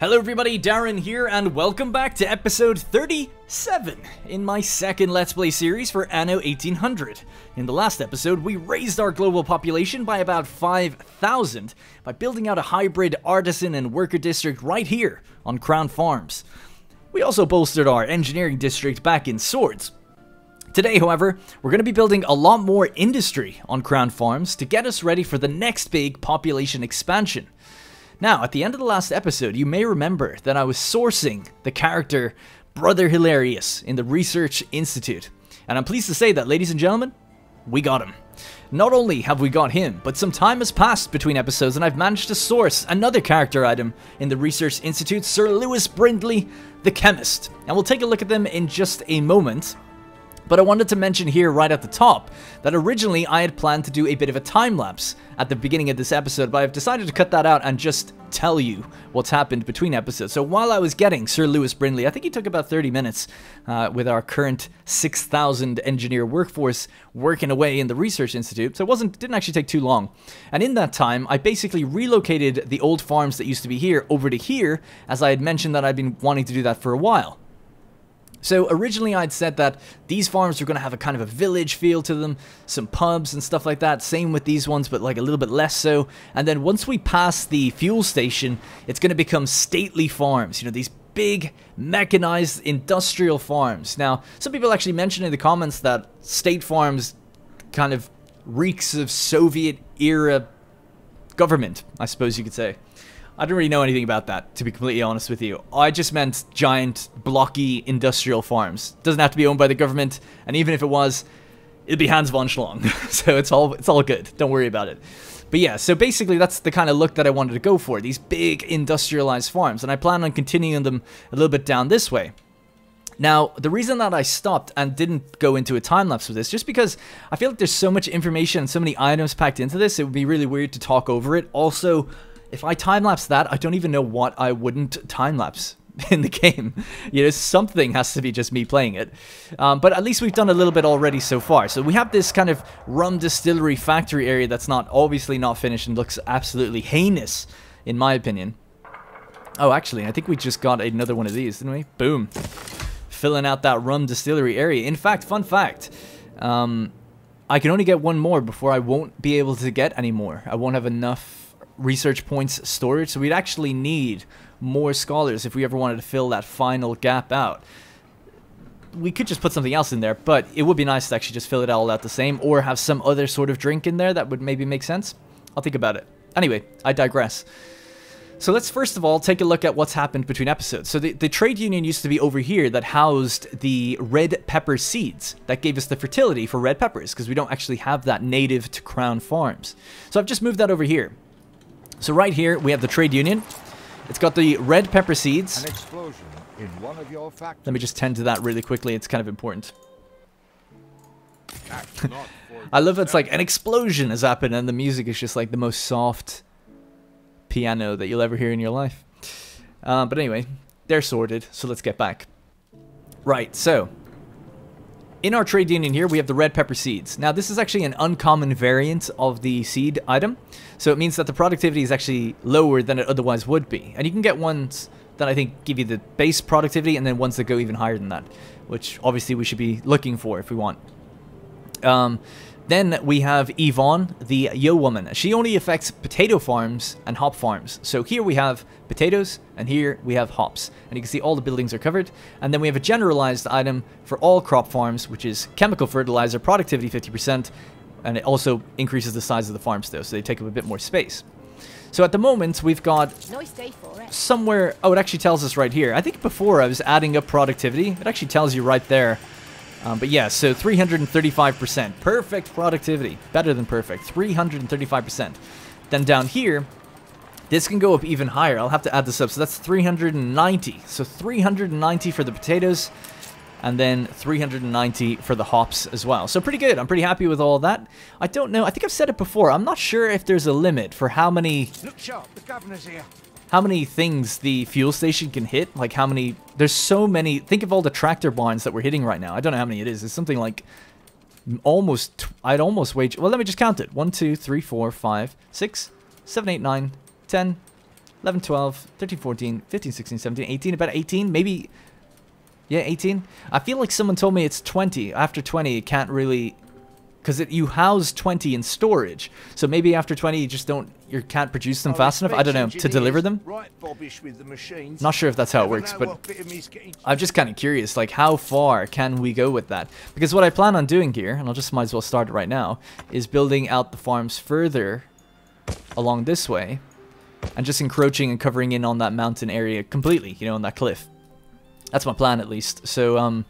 Hello everybody, Darren here, and welcome back to episode 37 in my second Let's Play series for Anno 1800. In the last episode, we raised our global population by about 5,000 by building out a hybrid artisan and worker district right here on Crown Farms. We also bolstered our engineering district back in Swords. Today, however, we're going to be building a lot more industry on Crown Farms to get us ready for the next big population expansion. Now, at the end of the last episode, you may remember that I was sourcing the character Brother Hilarius in the Research Institute. And I'm pleased to say that, ladies and gentlemen, we got him. Not only have we got him, but some time has passed between episodes and I've managed to source another character item in the Research Institute, Sir Lewis Brindley, the chemist. And we'll take a look at them in just a moment. But I wanted to mention here right at the top that originally I had planned to do a bit of a time lapse at the beginning of this episode, but I've decided to cut that out and just tell you what's happened between episodes. So while I was getting Sir Lewis Brindley, I think he took about 30 minutes uh, with our current 6,000 engineer workforce working away in the Research Institute, so it wasn't didn't actually take too long. And in that time, I basically relocated the old farms that used to be here over to here, as I had mentioned that I'd been wanting to do that for a while. So originally I'd said that these farms were going to have a kind of a village feel to them, some pubs and stuff like that, same with these ones but like a little bit less so, and then once we pass the fuel station, it's going to become stately farms, you know, these big mechanized industrial farms. Now, some people actually mentioned in the comments that state farms kind of reeks of Soviet era government, I suppose you could say. I don't really know anything about that, to be completely honest with you. I just meant giant, blocky industrial farms. Doesn't have to be owned by the government, and even if it was, it'd be Hans von Schlong. so it's all it's all good. Don't worry about it. But yeah, so basically that's the kind of look that I wanted to go for. These big industrialized farms, and I plan on continuing them a little bit down this way. Now, the reason that I stopped and didn't go into a time lapse with this, just because I feel like there's so much information and so many items packed into this, it would be really weird to talk over it. Also, if I time-lapse that, I don't even know what I wouldn't time-lapse in the game. You know, something has to be just me playing it. Um, but at least we've done a little bit already so far. So we have this kind of rum distillery factory area that's not obviously not finished and looks absolutely heinous, in my opinion. Oh, actually, I think we just got another one of these, didn't we? Boom. Filling out that rum distillery area. In fact, fun fact, um, I can only get one more before I won't be able to get any more. I won't have enough research points storage, so we'd actually need more scholars if we ever wanted to fill that final gap out. We could just put something else in there, but it would be nice to actually just fill it all out the same, or have some other sort of drink in there that would maybe make sense. I'll think about it. Anyway, I digress. So let's first of all take a look at what's happened between episodes. So the, the trade union used to be over here that housed the red pepper seeds that gave us the fertility for red peppers because we don't actually have that native to Crown Farms. So I've just moved that over here. So right here, we have the trade union. It's got the red pepper seeds. An explosion in one of your factories. Let me just tend to that really quickly. It's kind of important. I love it's like an explosion has happened and the music is just like the most soft piano that you'll ever hear in your life. Uh, but anyway, they're sorted, so let's get back. Right, so in our trade union here, we have the red pepper seeds. Now, this is actually an uncommon variant of the seed item, so it means that the productivity is actually lower than it otherwise would be. And you can get ones that I think give you the base productivity, and then ones that go even higher than that, which obviously we should be looking for if we want. Um, then we have Yvonne, the Yo woman. She only affects potato farms and hop farms. So here we have potatoes, and here we have hops. And you can see all the buildings are covered. And then we have a generalized item for all crop farms, which is chemical fertilizer, productivity 50%, and it also increases the size of the farms though, so they take up a bit more space. So at the moment, we've got somewhere... Oh, it actually tells us right here. I think before I was adding up productivity. It actually tells you right there um, but yeah, so 335%. Perfect productivity. Better than perfect. 335%. Then down here, this can go up even higher. I'll have to add this up. So that's 390. So 390 for the potatoes, and then 390 for the hops as well. So pretty good. I'm pretty happy with all that. I don't know. I think I've said it before. I'm not sure if there's a limit for how many... Look sharp. The governor's here how many things the fuel station can hit. Like how many, there's so many, think of all the tractor barns that we're hitting right now. I don't know how many it is. It's something like almost, I'd almost wage, well let me just count it. 1, 2, 3, 4, 5, 6, 7, 8, 9, 10, 11, 12, 13, 14, 15, 16, 17, 18, about 18, maybe, yeah, 18. I feel like someone told me it's 20. After 20, it can't really, because it you house 20 in storage. So maybe after 20, you just don't, you can't produce them fast enough, I don't know, to deliver them. Right the. Not sure if that's how it works, but what bit of me's getting I'm just kind of curious, like how far can we go with that? Because what I plan on doing here, and I'll just might as well start it right now, is building out the farms further along this way, and just encroaching and covering in on that mountain area completely, you know, on that cliff. That's my plan at least. So, um,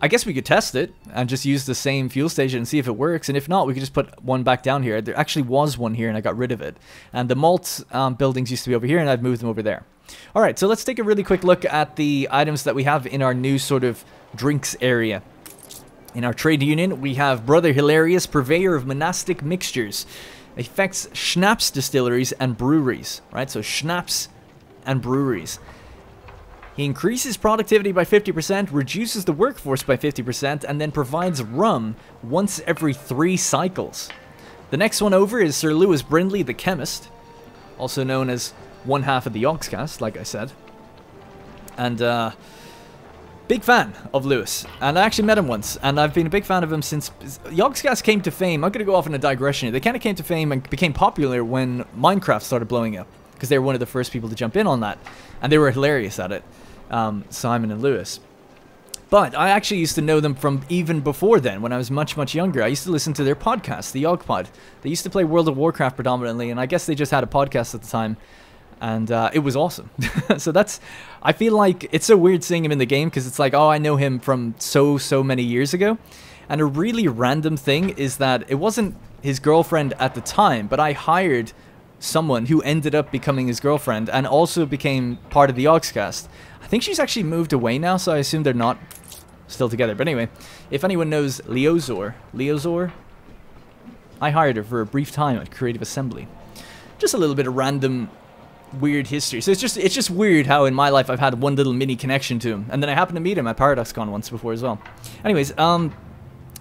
I guess we could test it and just use the same fuel station and see if it works. And if not, we could just put one back down here. There actually was one here and I got rid of it. And the malt um, buildings used to be over here and I've moved them over there. All right, so let's take a really quick look at the items that we have in our new sort of drinks area. In our trade union, we have Brother Hilarius, purveyor of monastic mixtures. Affects schnapps distilleries and breweries, right? So schnapps and breweries. He increases productivity by 50%, reduces the workforce by 50%, and then provides rum once every three cycles. The next one over is Sir Lewis Brindley, the chemist, also known as one half of the Yogscast, like I said. And, uh, big fan of Lewis. And I actually met him once, and I've been a big fan of him since Yogscast came to fame. I'm going to go off on a digression here. They kind of came to fame and became popular when Minecraft started blowing up, because they were one of the first people to jump in on that, and they were hilarious at it um, Simon and Lewis. But I actually used to know them from even before then, when I was much, much younger. I used to listen to their podcast, the Yogpod. They used to play World of Warcraft predominantly, and I guess they just had a podcast at the time, and uh, it was awesome. so that's, I feel like it's so weird seeing him in the game because it's like, oh, I know him from so, so many years ago. And a really random thing is that it wasn't his girlfriend at the time, but I hired someone who ended up becoming his girlfriend and also became part of the Yogscast. I think she's actually moved away now, so I assume they're not still together. But anyway, if anyone knows Leozor, Leozor, I hired her for a brief time at Creative Assembly. Just a little bit of random weird history. So it's just it's just weird how in my life I've had one little mini connection to him. And then I happened to meet him at ParadoxCon once before as well. Anyways, um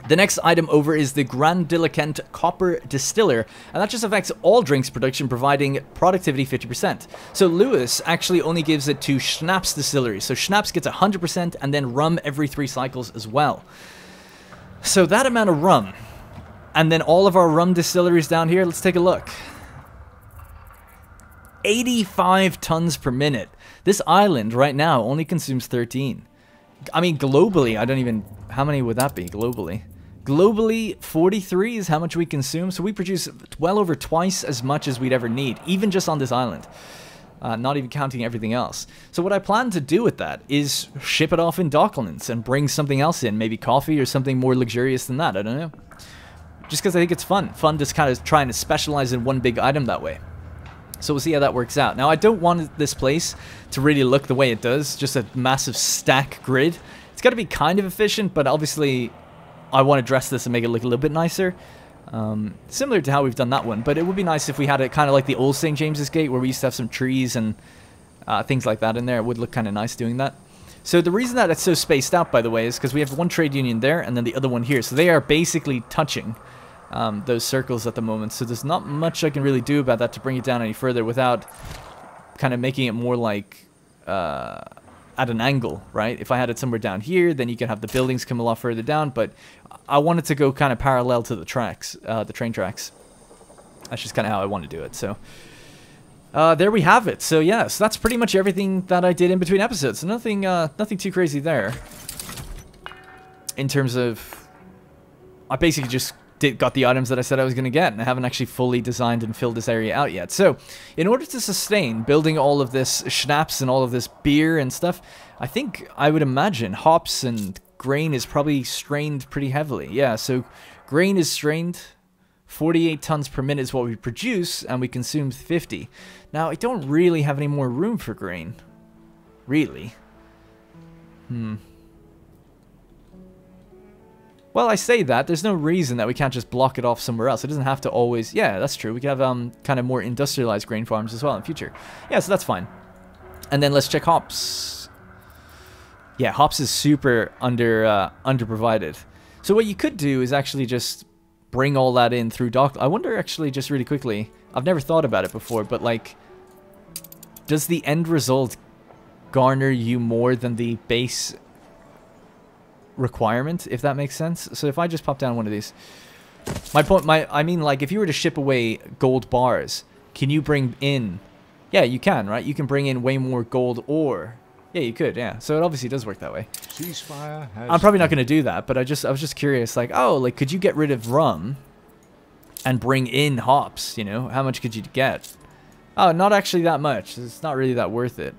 the next item over is the Grand Grandiloquent Copper Distiller, and that just affects all drinks production, providing productivity 50%. So Lewis actually only gives it to Schnapps Distillery, so Schnapps gets 100% and then rum every three cycles as well. So that amount of rum, and then all of our rum distilleries down here, let's take a look. 85 tons per minute. This island right now only consumes 13. I mean, globally, I don't even... How many would that be, globally? Globally, 43 is how much we consume, so we produce well over twice as much as we'd ever need, even just on this island. Uh, not even counting everything else. So what I plan to do with that is ship it off in Docklands and bring something else in, maybe coffee or something more luxurious than that, I don't know. Just because I think it's fun. Fun just kind of trying to specialize in one big item that way. So we'll see how that works out. Now, I don't want this place to really look the way it does, just a massive stack grid. It's got to be kind of efficient, but obviously I want to dress this and make it look a little bit nicer. Um, similar to how we've done that one, but it would be nice if we had it kind of like the old St. James's Gate, where we used to have some trees and uh, things like that in there. It would look kind of nice doing that. So the reason that it's so spaced out, by the way, is because we have one trade union there and then the other one here. So they are basically touching um, those circles at the moment. So there's not much I can really do about that to bring it down any further without kind of making it more like uh, at an angle, right? If I had it somewhere down here, then you can have the buildings come a lot further down. But I wanted to go kind of parallel to the tracks, uh, the train tracks. That's just kind of how I want to do it. So uh, there we have it. So yes, yeah, so that's pretty much everything that I did in between episodes. So nothing, uh, nothing too crazy there. In terms of, I basically just did, got the items that I said I was going to get, and I haven't actually fully designed and filled this area out yet. So, in order to sustain building all of this schnapps and all of this beer and stuff, I think I would imagine hops and grain is probably strained pretty heavily. Yeah, so grain is strained. 48 tons per minute is what we produce, and we consume 50. Now, I don't really have any more room for grain. Really. Hmm. Well, I say that. There's no reason that we can't just block it off somewhere else. It doesn't have to always... Yeah, that's true. We could have um, kind of more industrialized grain farms as well in future. Yeah, so that's fine. And then let's check hops. Yeah, hops is super under uh, underprovided. So what you could do is actually just bring all that in through dock. I wonder actually just really quickly. I've never thought about it before, but like does the end result garner you more than the base requirement, if that makes sense? So if I just pop down one of these, my point, my I mean, like if you were to ship away gold bars, can you bring in? Yeah, you can, right? You can bring in way more gold ore. Yeah, you could. Yeah, so it obviously does work that way. Ceasefire I'm probably not going to do that, but I just I was just curious, like, oh, like could you get rid of rum and bring in hops? You know, how much could you get? Oh, not actually that much. It's not really that worth it.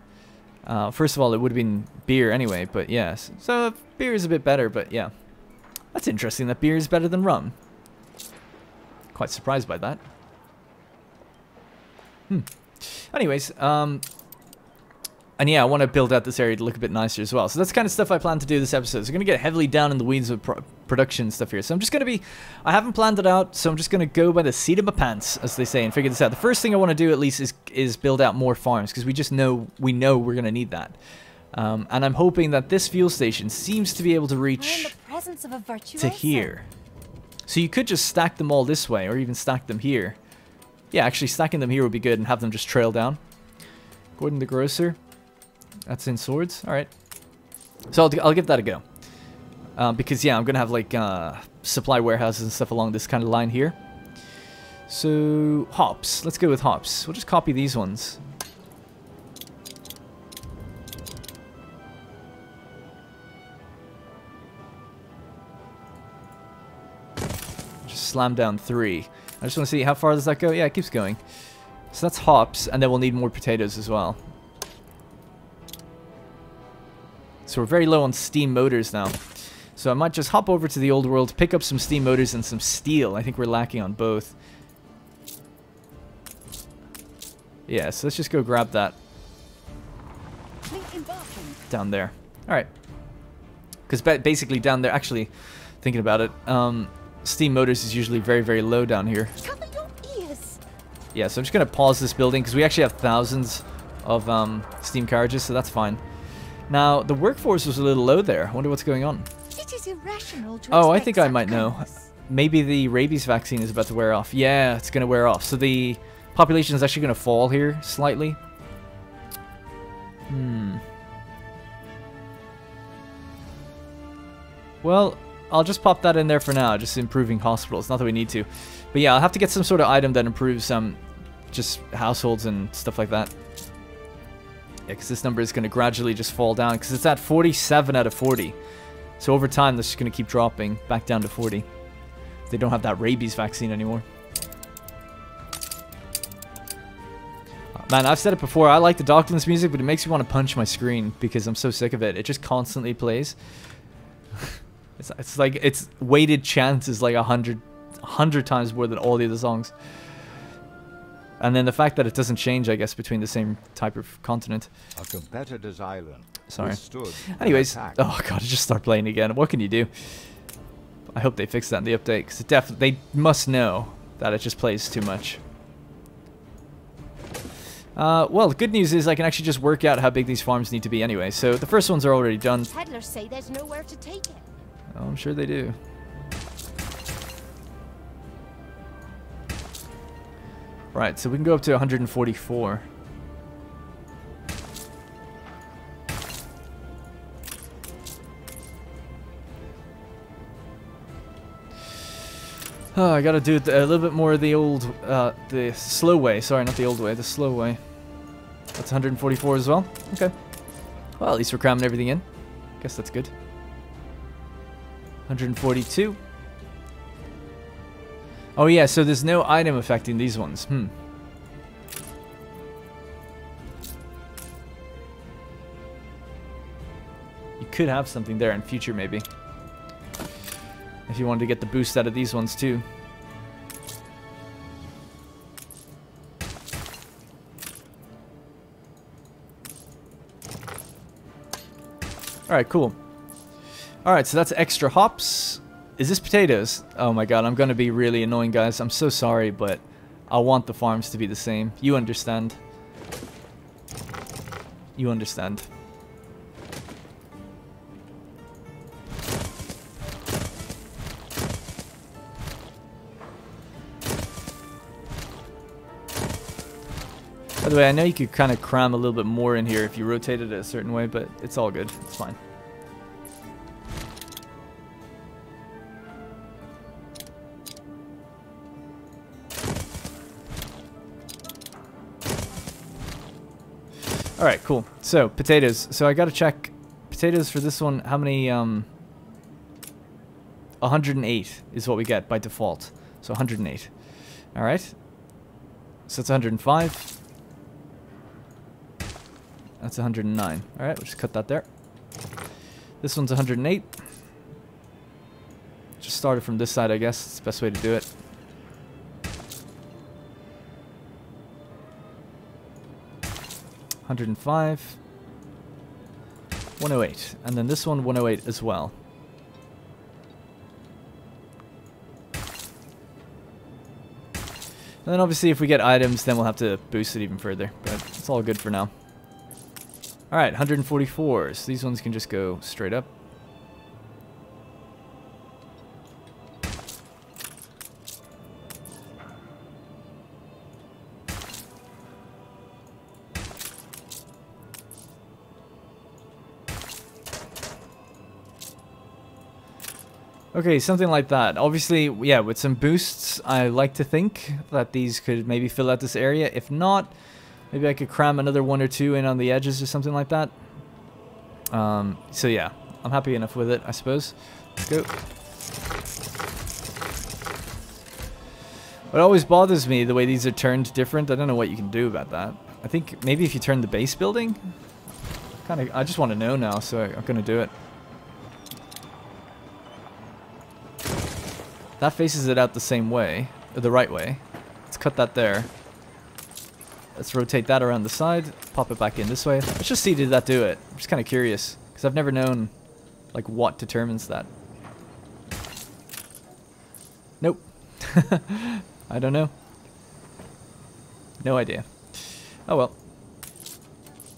Uh, first of all, it would have been beer anyway, but yes. So beer is a bit better, but yeah. That's interesting that beer is better than rum. Quite surprised by that. Hmm. Anyways, um, and yeah, I want to build out this area to look a bit nicer as well. So that's kind of stuff I plan to do this episode. So I'm going to get heavily down in the weeds of pro production stuff here. So I'm just going to be, I haven't planned it out, so I'm just going to go by the seat of my pants, as they say, and figure this out. The first thing I want to do at least is is build out more farms, because we just know, we know we're going to need that. Um, and I'm hoping that this fuel station seems to be able to reach to here. So you could just stack them all this way, or even stack them here. Yeah, actually stacking them here would be good and have them just trail down. Gordon the Grocer. That's in swords? Alright. So I'll, I'll give that a go. Um, because, yeah, I'm going to have, like, uh, supply warehouses and stuff along this kind of line here. So, hops. Let's go with hops. We'll just copy these ones. Just slam down three. I just want to see how far does that go? Yeah, it keeps going. So that's hops, and then we'll need more potatoes as well. So we're very low on steam motors now. So I might just hop over to the old world, pick up some steam motors and some steel. I think we're lacking on both. Yeah, so let's just go grab that. Down there. Alright. Because basically down there, actually, thinking about it, um, steam motors is usually very, very low down here. Yeah, so I'm just going to pause this building because we actually have thousands of um, steam carriages, so that's fine. Now, the workforce was a little low there. I wonder what's going on. It is irrational to oh, I think I might know. Maybe the rabies vaccine is about to wear off. Yeah, it's going to wear off. So the population is actually going to fall here slightly. Hmm. Well, I'll just pop that in there for now, just improving hospitals. Not that we need to. But yeah, I'll have to get some sort of item that improves um, just households and stuff like that. Yeah, because this number is going to gradually just fall down because it's at 47 out of 40. So over time, this is going to keep dropping back down to 40. They don't have that rabies vaccine anymore. Uh, man, I've said it before, I like the Docklands music, but it makes me want to punch my screen because I'm so sick of it. It just constantly plays. it's, it's like, its weighted chance is like a hundred, hundred times more than all the other songs. And then the fact that it doesn't change, I guess, between the same type of continent. A competitor's island. Sorry. Anyways, oh god, I just start playing again. What can you do? I hope they fix that in the update, because def they must know that it just plays too much. Uh, well, the good news is I can actually just work out how big these farms need to be anyway. So the first ones are already done. Peddlers say there's nowhere to take it. Oh, I'm sure they do. Right, so we can go up to 144. Oh, I gotta do a little bit more of the old, uh, the slow way. Sorry, not the old way, the slow way. That's 144 as well. Okay. Well, at least we're cramming everything in. Guess that's good. 142. Oh yeah, so there's no item affecting these ones. Hmm. You could have something there in future, maybe. If you wanted to get the boost out of these ones, too. Alright, cool. Alright, so that's extra hops. Is this potatoes? Oh my god, I'm gonna be really annoying, guys. I'm so sorry, but I want the farms to be the same. You understand. You understand. By the way, I know you could kind of cram a little bit more in here if you rotated it a certain way, but it's all good. It's fine. Alright, cool. So, potatoes. So I gotta check potatoes for this one. How many, um... 108 is what we get by default. So 108. Alright. So it's 105. That's 109. Alright, we'll just cut that there. This one's 108. Just started from this side, I guess. It's the best way to do it. Hundred oh and five. 108. And then this one 108 as well. And then obviously if we get items, then we'll have to boost it even further. But it's all good for now. Alright, 144. So these ones can just go straight up. Okay, something like that. Obviously, yeah, with some boosts, I like to think that these could maybe fill out this area. If not, maybe I could cram another one or two in on the edges or something like that. Um, so yeah, I'm happy enough with it, I suppose. Go. What always bothers me, the way these are turned different, I don't know what you can do about that. I think maybe if you turn the base building? Kind of, I just want to know now, so I'm going to do it. That faces it out the same way, the right way. Let's cut that there. Let's rotate that around the side, pop it back in this way. Let's just see did that do it. I'm just kind of curious, because I've never known like what determines that. Nope. I don't know. No idea. Oh well.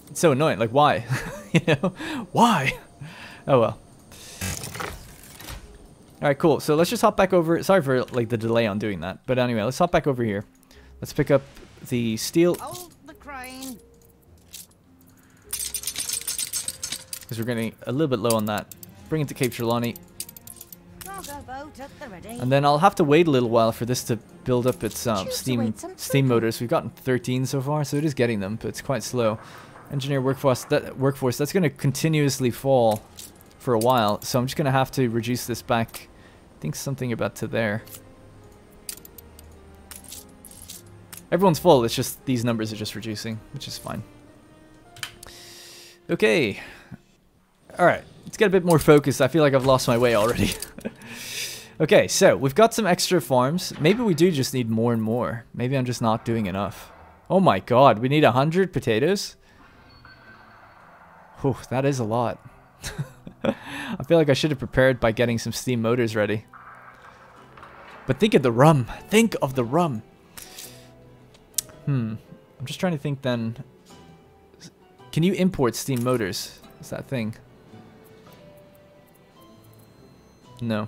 It's so annoying. Like why? you know? Why? Oh well. All right, cool. So let's just hop back over. Sorry for like the delay on doing that, but anyway, let's hop back over here. Let's pick up the steel. Hold the crane. Because we're getting a little bit low on that. Bring it to Cape Trelawney. Cargo boat at the ready. And then I'll have to wait a little while for this to build up its um, steam steam motors. We've gotten 13 so far, so it is getting them, but it's quite slow. Engineer workforce that workforce that's going to continuously fall for a while, so I'm just going to have to reduce this back. Think something about to there. Everyone's full. It's just these numbers are just reducing, which is fine. Okay. All right. Let's get a bit more focused. I feel like I've lost my way already. okay, so we've got some extra farms. Maybe we do just need more and more. Maybe I'm just not doing enough. Oh my god, we need 100 potatoes? Whew, that is a lot. I feel like I should have prepared by getting some steam motors ready. But think of the rum. Think of the rum. Hmm. I'm just trying to think then. Can you import steam motors? Is that thing? No.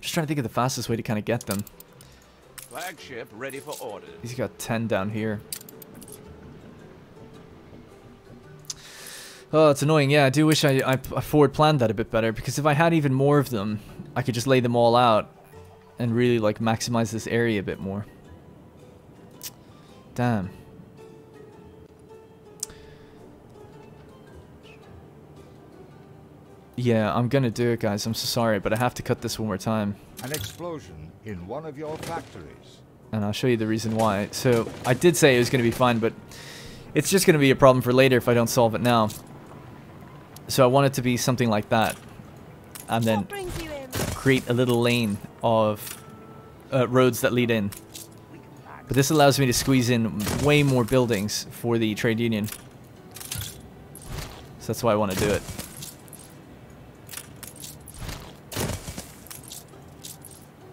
Just trying to think of the fastest way to kind of get them. Flagship ready for orders. He's got 10 down here. Oh, it's annoying. Yeah, I do wish I, I, I forward planned that a bit better because if I had even more of them, I could just lay them all out and really like maximize this area a bit more. Damn. Yeah, I'm gonna do it, guys. I'm so sorry, but I have to cut this one more time. An explosion in one of your factories. and I'll show you the reason why. So I did say it was going to be fine, but it's just going to be a problem for later if I don't solve it now. So I want it to be something like that, and then What brings you in? create a little lane of uh, roads that lead in. But this allows me to squeeze in way more buildings for the trade union. So that's why I want to do it.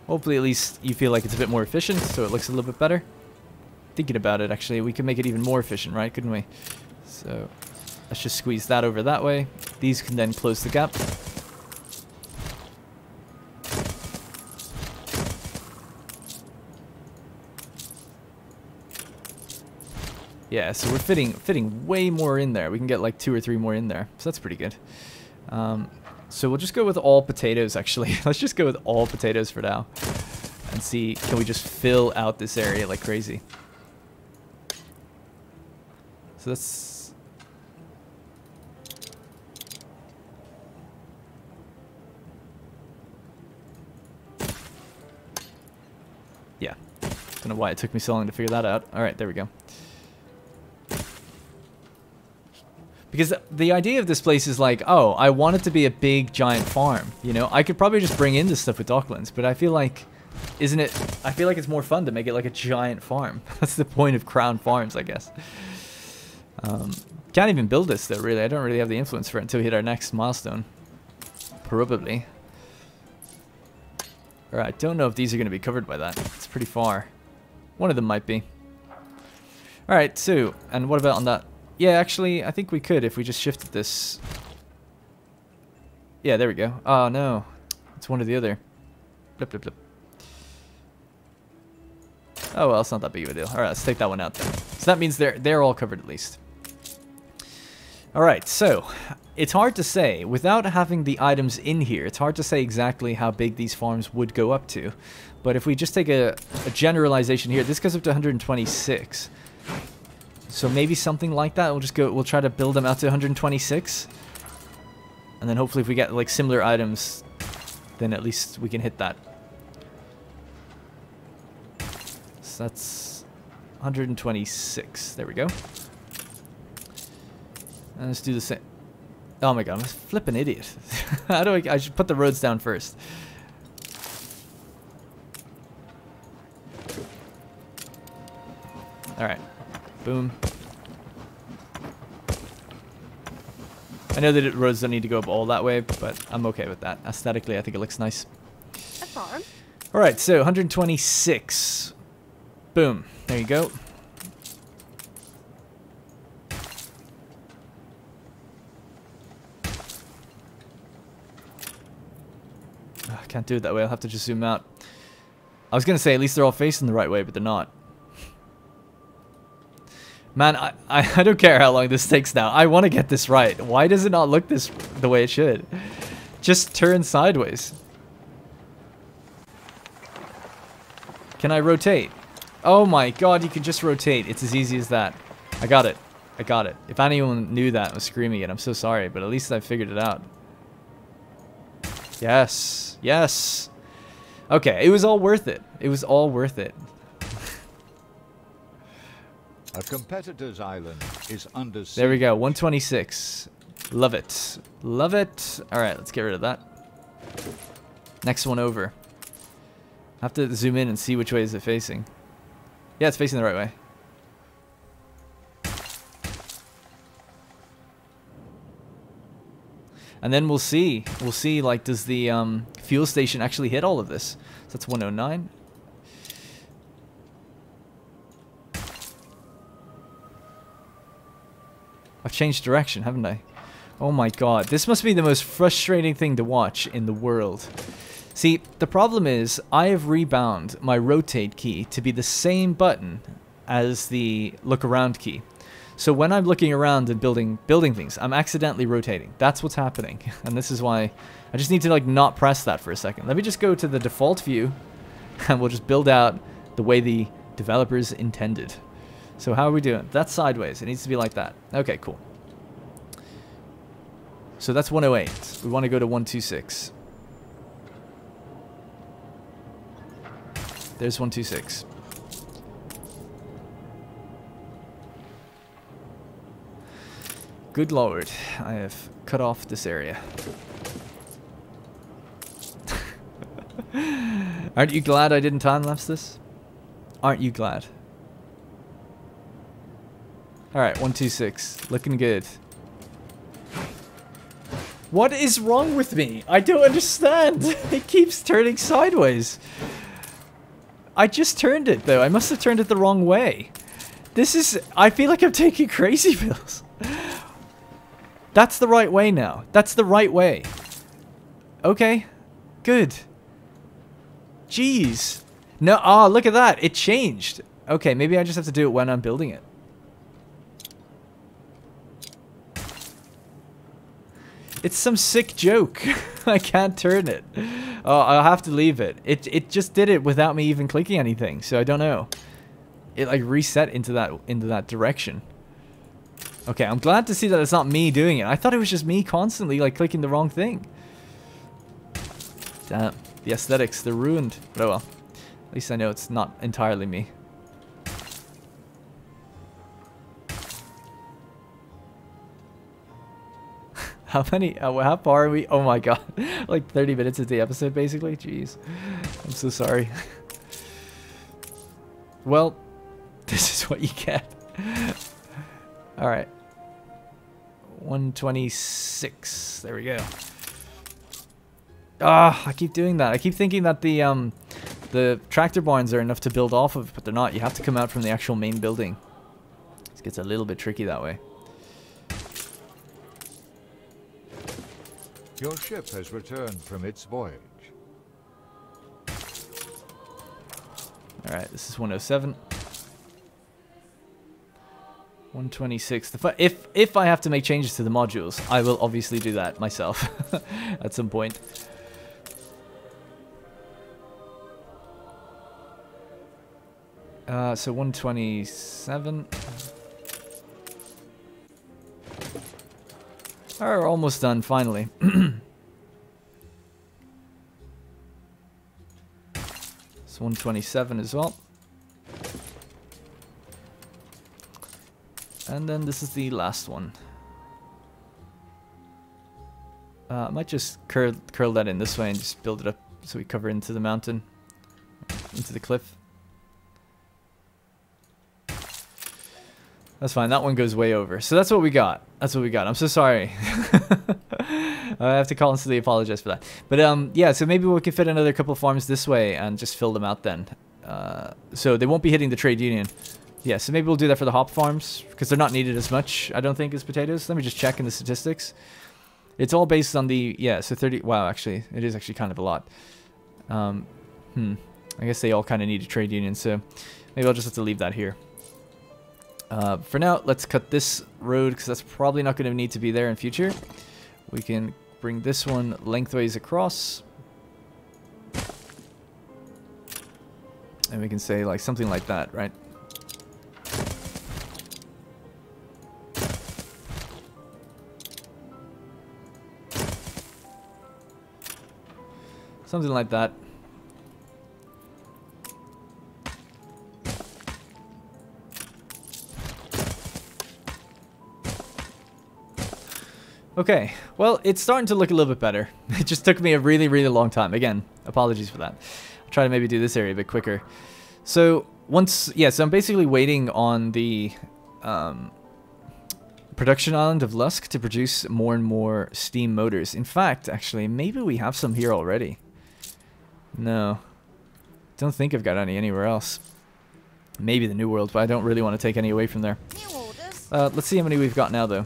Hopefully at least you feel like it's a bit more efficient, so it looks a little bit better. Thinking about it, actually, we could make it even more efficient, right? Couldn't we? So let's just squeeze that over that way. These can then close the gap. Yeah, so we're fitting fitting way more in there. We can get like two or three more in there. So that's pretty good. Um, so we'll just go with all potatoes, actually. Let's just go with all potatoes for now. And see, can we just fill out this area like crazy? So that's... Yeah. Don't know why it took me so long to figure that out. Alright, there we go. Because the idea of this place is like, oh, I want it to be a big, giant farm. You know, I could probably just bring in this stuff with Docklands, but I feel like, isn't it? I feel like it's more fun to make it like a giant farm. That's the point of Crown Farms, I guess. Um, can't even build this though, really. I don't really have the influence for it until we hit our next milestone. Probably. Alright, I don't know if these are going to be covered by that. It's pretty far. One of them might be. Alright, so, and what about on that yeah, actually, I think we could if we just shifted this. Yeah, there we go. Oh, no. It's one or the other. Blip, blip, blip. Oh, well, it's not that big of a deal. All right, let's take that one out then. So that means they're, they're all covered at least. All right, so it's hard to say. Without having the items in here, it's hard to say exactly how big these farms would go up to. But if we just take a, a generalization here, this goes up to 126. So maybe something like that. We'll just go, we'll try to build them out to 126. And then hopefully if we get like similar items, then at least we can hit that. So that's 126. There we go. And let's do the same. Oh my god, I'm a flipping idiot. How do I, I should put the roads down first. Alright. Boom. I know that it, roads don't need to go up all that way, but I'm okay with that. Aesthetically, I think it looks nice. Alright, so 126. Boom. There you go. I can't do it that way. I'll have to just zoom out. I was going to say at least they're all facing the right way, but they're not. Man, I, I, I don't care how long this takes now. I want to get this right. Why does it not look this the way it should? Just turn sideways. Can I rotate? Oh my god, you can just rotate. It's as easy as that. I got it. I got it. If anyone knew that was screaming it, I'm so sorry, but at least I figured it out. Yes. Yes. Okay, it was all worth it. It was all worth it. A competitor's island is under siege. There we go, 126. Love it. Love it. Alright, let's get rid of that. Next one over. I have to zoom in and see which way is it facing. Yeah, it's facing the right way. And then we'll see. We'll see, like, does the um, fuel station actually hit all of this? So that's 109. I've changed direction, haven't I? Oh my god, this must be the most frustrating thing to watch in the world. See, the problem is, I have rebound my rotate key to be the same button as the look around key. So when I'm looking around and building building things, I'm accidentally rotating. That's what's happening. And this is why I just need to like not press that for a second. Let me just go to the default view and we'll just build out the way the developers intended. So how are we doing? That's sideways. It needs to be like that. Okay, cool. So that's 108. We want to go to 126. There's 126. Good lord, I have cut off this area. Aren't you glad I didn't time-lapse this? Aren't you glad? Alright, 126. Looking good. What is wrong with me? I don't understand. it keeps turning sideways. I just turned it, though. I must have turned it the wrong way. This is... I feel like I'm taking crazy pills. That's the right way now. That's the right way. Okay. Good. Jeez. No, ah, oh, look at that. It changed. Okay, maybe I just have to do it when I'm building it. It's some sick joke. I can't turn it. Oh, I'll have to leave it. It it just did it without me even clicking anything, so I don't know. It like reset into that into that direction. Okay, I'm glad to see that it's not me doing it. I thought it was just me constantly like clicking the wrong thing. Damn, the aesthetics, they're ruined. But oh well. At least I know it's not entirely me. How many? Uh, how far are we? Oh my god. like 30 minutes of the episode, basically? Jeez. I'm so sorry. well, this is what you get. Alright. 126. There we go. Ah, I keep doing that. I keep thinking that the um, the tractor barns are enough to build off of, but they're not. You have to come out from the actual main building. This gets a little bit tricky that way. Your ship has returned from its voyage. Alright, this is 107. 126. The if if I have to make changes to the modules, I will obviously do that myself at some point. Uh, so 127. We're almost done, finally. it's 127 as well. And then this is the last one. Uh, I might just curl, curl that in this way and just build it up so we cover into the mountain, into the cliff. That's fine. That one goes way over. So that's what we got. That's what we got. I'm so sorry. I have to constantly apologize for that. But um, yeah, so maybe we can fit another couple of farms this way and just fill them out then. Uh, so they won't be hitting the trade union. Yeah, so maybe we'll do that for the hop farms because they're not needed as much, I don't think, as potatoes. Let me just check in the statistics. It's all based on the, yeah, so 30, wow, actually, it is actually kind of a lot. Um, hmm, I guess they all kind of need a trade union, so maybe I'll just have to leave that here. Uh, for now, let's cut this road because that's probably not going to need to be there in future. We can bring this one lengthways across. And we can say like something like that, right? Something like that. Okay, well, it's starting to look a little bit better. It just took me a really, really long time. Again, apologies for that. I'll try to maybe do this area a bit quicker. So, once, yeah, so I'm basically waiting on the um, production island of Lusk to produce more and more steam motors. In fact, actually, maybe we have some here already. No. Don't think I've got any anywhere else. Maybe the New World, but I don't really want to take any away from there. Uh, let's see how many we've got now, though.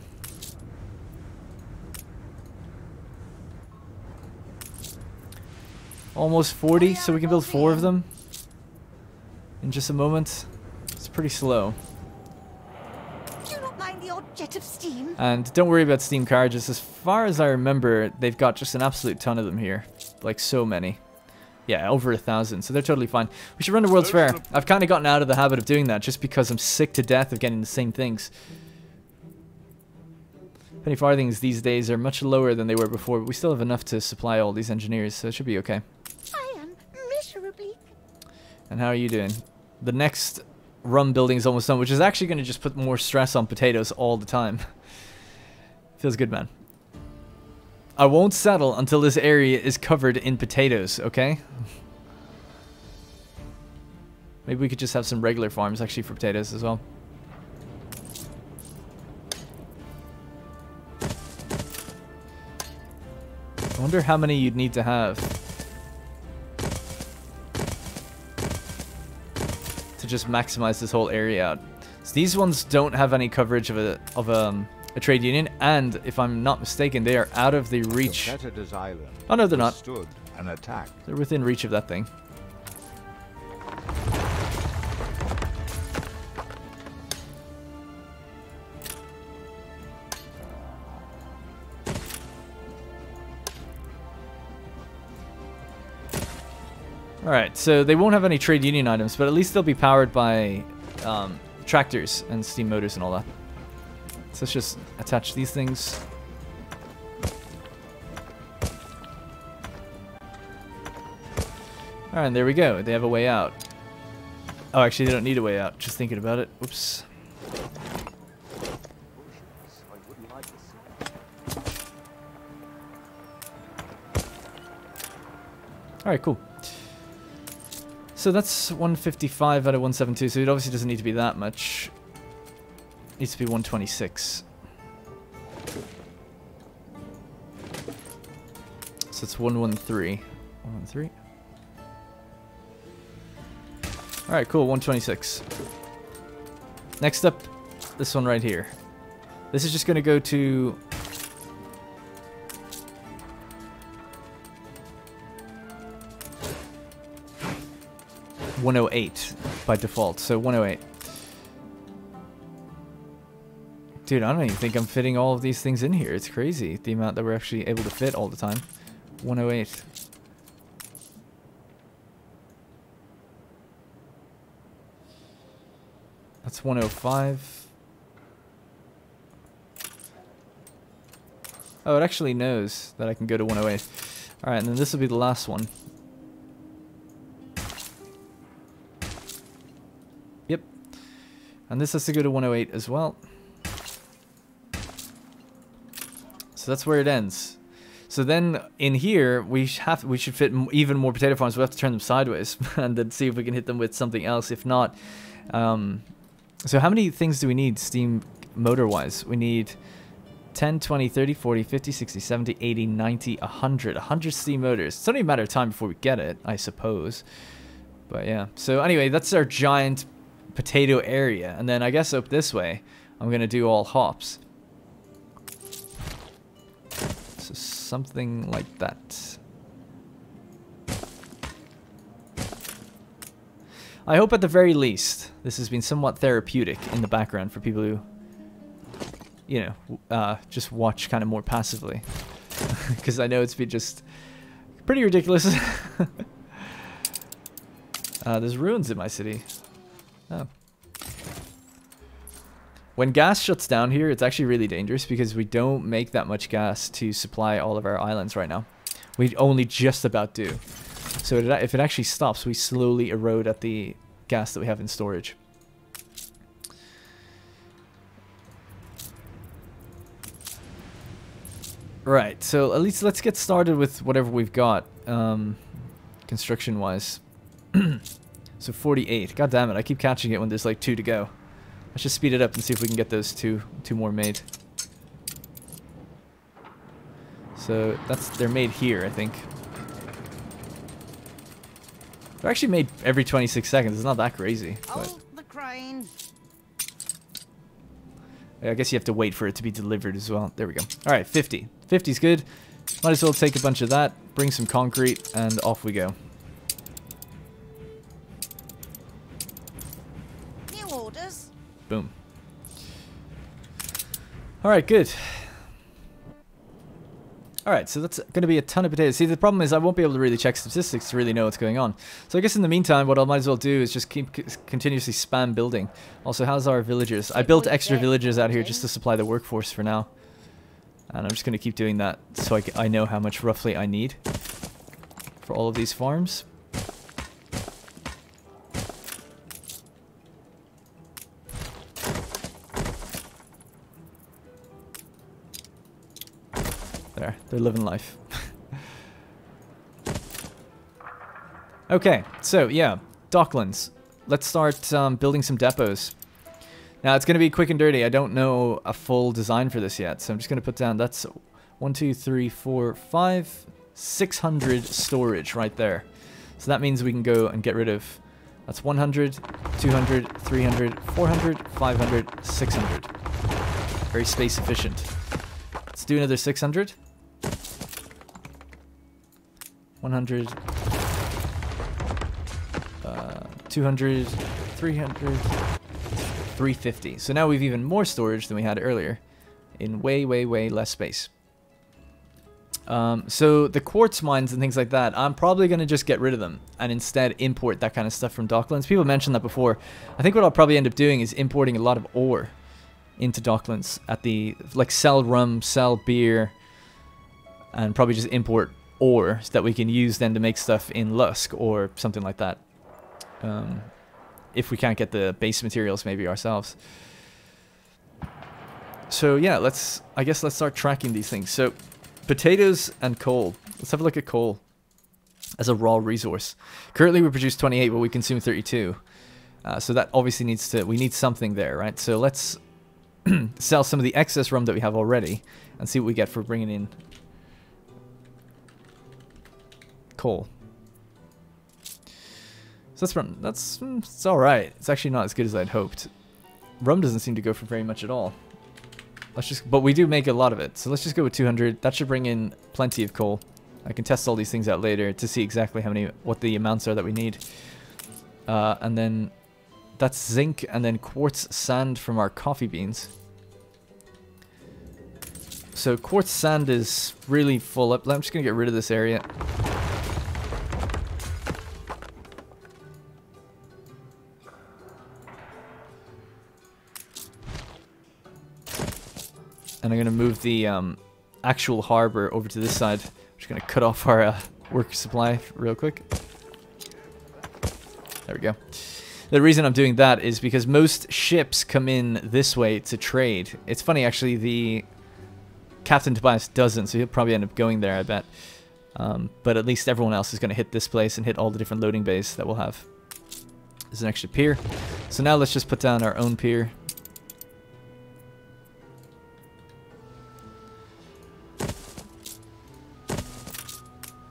Almost 40, so we can build four of them in just a moment. It's pretty slow. Do you not mind the odd jet of steam? And don't worry about steam carriages. As far as I remember, they've got just an absolute ton of them here. Like so many. Yeah, over a thousand, so they're totally fine. We should run the World's Fair. I've kind of gotten out of the habit of doing that just because I'm sick to death of getting the same things. Penny farthings these days are much lower than they were before, but we still have enough to supply all these engineers, so it should be okay. I am miserably. And how are you doing? The next rum building is almost done, which is actually going to just put more stress on potatoes all the time. Feels good, man. I won't settle until this area is covered in potatoes, okay? Maybe we could just have some regular farms actually for potatoes as well. I wonder how many you'd need to have to just maximize this whole area out. So these ones don't have any coverage of a of um, a trade union, and if I'm not mistaken, they are out of the reach. The oh no, they're not. An attack. They're within reach of that thing. Alright, so they won't have any trade union items, but at least they'll be powered by um, tractors and steam motors and all that. So let's just attach these things. Alright, there we go. They have a way out. Oh, actually, they don't need a way out. Just thinking about it. Whoops. Alright, cool. So that's 155 out of 172, so it obviously doesn't need to be that much. Needs to be 126. So it's 113. 113. Alright, cool, 126. Next up, this one right here. This is just going to go to... One oh eight by default, so one oh eight. Dude, I don't even think I'm fitting all of these things in here. It's crazy, the amount that we're actually able to fit all the time. 108. That's 105. Oh, it actually knows that I can go to 108. Alright, and then this will be the last one. Yep. And this has to go to 108 as well. That's where it ends. So then in here we have we should fit even more potato farms. We have to turn them sideways and then see if we can hit them with something else. If not, um, so how many things do we need steam motor wise? We need 10, 20, 30, 40, 50, 60, 70, 80, 90, 100. 100 steam motors. It's only a matter of time before we get it, I suppose. But yeah. So anyway, that's our giant potato area. And then I guess up this way, I'm going to do all hops. Something like that. I hope at the very least this has been somewhat therapeutic in the background for people who, you know, uh, just watch kind of more passively. Because I know it's been just pretty ridiculous. uh, there's ruins in my city. Oh. When gas shuts down here, it's actually really dangerous because we don't make that much gas to supply all of our islands right now. We only just about do. So if it actually stops, we slowly erode at the gas that we have in storage. Right, so at least let's get started with whatever we've got, um, construction-wise. so 48. God damn it, I keep catching it when there's like two to go. Let's just speed it up and see if we can get those two two more made. So that's they're made here, I think. They're actually made every 26 seconds. It's not that crazy. But... the crane. I guess you have to wait for it to be delivered as well. There we go. All right, 50. 50 is good. Might as well take a bunch of that, bring some concrete, and off we go. Boom. All right, good. Alright, so that's going to be a ton of potatoes. See, the problem is I won't be able to really check statistics to really know what's going on. So I guess in the meantime, what I might as well do is just keep continuously spam building. Also, how's our villagers? I built extra villagers out here just to supply the workforce for now. And I'm just going to keep doing that so I, I know how much roughly I need for all of these farms. There, they're living life. okay, so yeah, Docklands. Let's start um, building some depots. Now it's going to be quick and dirty. I don't know a full design for this yet, so I'm just going to put down that's one, two, three, four, five, six hundred storage right there. So that means we can go and get rid of that's 100, 200, 300, 400, 500, 600. Very space efficient. Let's do another 600. 100, uh, 200, 300, 350. So now we've even more storage than we had earlier in way, way, way less space. Um, so the quartz mines and things like that, I'm probably going to just get rid of them and instead import that kind of stuff from Docklands. People mentioned that before. I think what I'll probably end up doing is importing a lot of ore into Docklands at the, like sell rum, sell beer, and probably just import ore that we can use then to make stuff in Lusk or something like that. Um, if we can't get the base materials maybe ourselves. So yeah, let's, I guess let's start tracking these things. So potatoes and coal. Let's have a look at coal as a raw resource. Currently we produce 28, but we consume 32. Uh, so that obviously needs to, we need something there, right? So let's sell some of the excess rum that we have already and see what we get for bringing in coal. So that's rum. That's mm, it's all right. It's actually not as good as I'd hoped. Rum doesn't seem to go for very much at all. Let's just, but we do make a lot of it. So let's just go with 200. That should bring in plenty of coal. I can test all these things out later to see exactly how many, what the amounts are that we need. Uh, and then that's zinc and then quartz sand from our coffee beans. So quartz sand is really full up. I'm just going to get rid of this area. And I'm going to move the um, actual harbor over to this side. I'm just going to cut off our uh, work supply real quick. There we go. The reason I'm doing that is because most ships come in this way to trade. It's funny, actually, the Captain Tobias doesn't, so he'll probably end up going there, I bet. Um, but at least everyone else is going to hit this place and hit all the different loading bays that we'll have. There's an extra pier. So now let's just put down our own pier.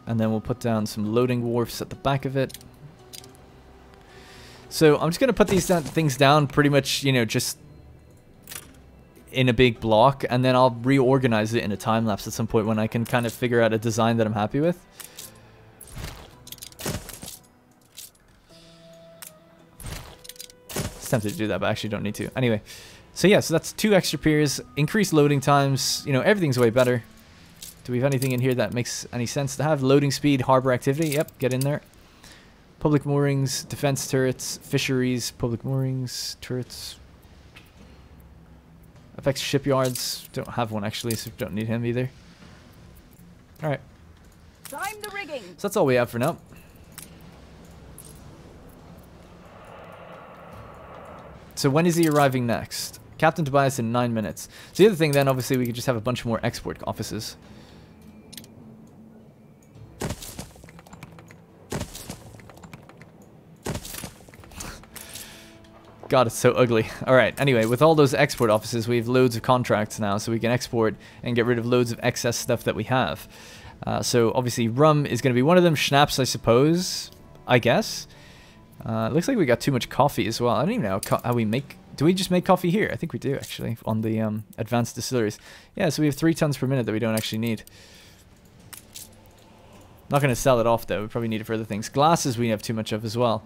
And then we'll put down some loading wharfs at the back of it. So I'm just going to put these down, things down pretty much, you know, just in a big block. And then I'll reorganize it in a time lapse at some point when I can kind of figure out a design that I'm happy with. It's tempted to do that, but I actually don't need to. Anyway, so yeah, so that's two extra piers, increased loading times, you know, everything's way better. Do we have anything in here that makes any sense to have? Loading speed, harbor activity. Yep, get in there. Public moorings, defense turrets, fisheries, public moorings, turrets. Affects shipyards. Don't have one actually, so don't need him either. Alright. Time the rigging. So that's all we have for now. So when is he arriving next? Captain Tobias in nine minutes. So the other thing then, obviously, we could just have a bunch more export offices. God, it's so ugly. Alright, anyway, with all those export offices, we have loads of contracts now, so we can export and get rid of loads of excess stuff that we have. Uh, so, obviously, rum is going to be one of them. Schnapps, I suppose, I guess. Uh, looks like we got too much coffee as well. I don't even know how we make... Do we just make coffee here? I think we do, actually, on the um, advanced distilleries. Yeah, so we have three tons per minute that we don't actually need. Not going to sell it off, though. We probably need it for other things. Glasses we have too much of as well.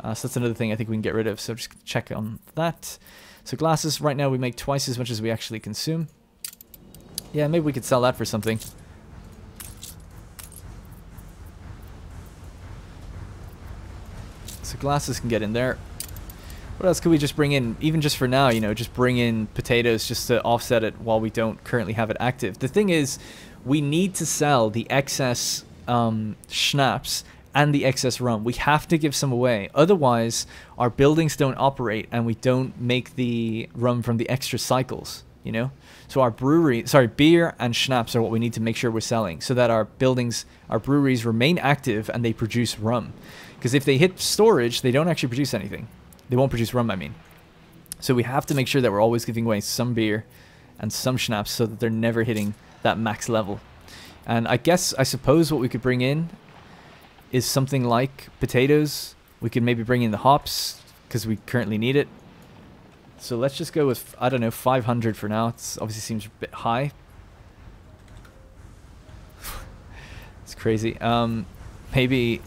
Uh, so that's another thing I think we can get rid of. So just check on that. So glasses, right now we make twice as much as we actually consume. Yeah, maybe we could sell that for something. So glasses can get in there. What else could we just bring in? Even just for now, you know, just bring in potatoes just to offset it while we don't currently have it active. The thing is, we need to sell the excess um, schnapps and the excess rum. We have to give some away. Otherwise, our buildings don't operate and we don't make the rum from the extra cycles, you know? So our brewery, sorry, beer and schnapps are what we need to make sure we're selling so that our buildings, our breweries remain active and they produce rum. Because if they hit storage, they don't actually produce anything. They won't produce rum, I mean. So we have to make sure that we're always giving away some beer and some schnapps so that they're never hitting that max level. And I guess, I suppose what we could bring in is something like potatoes. We could maybe bring in the hops because we currently need it. So let's just go with, I don't know, 500 for now. It obviously seems a bit high. it's crazy. Um, maybe...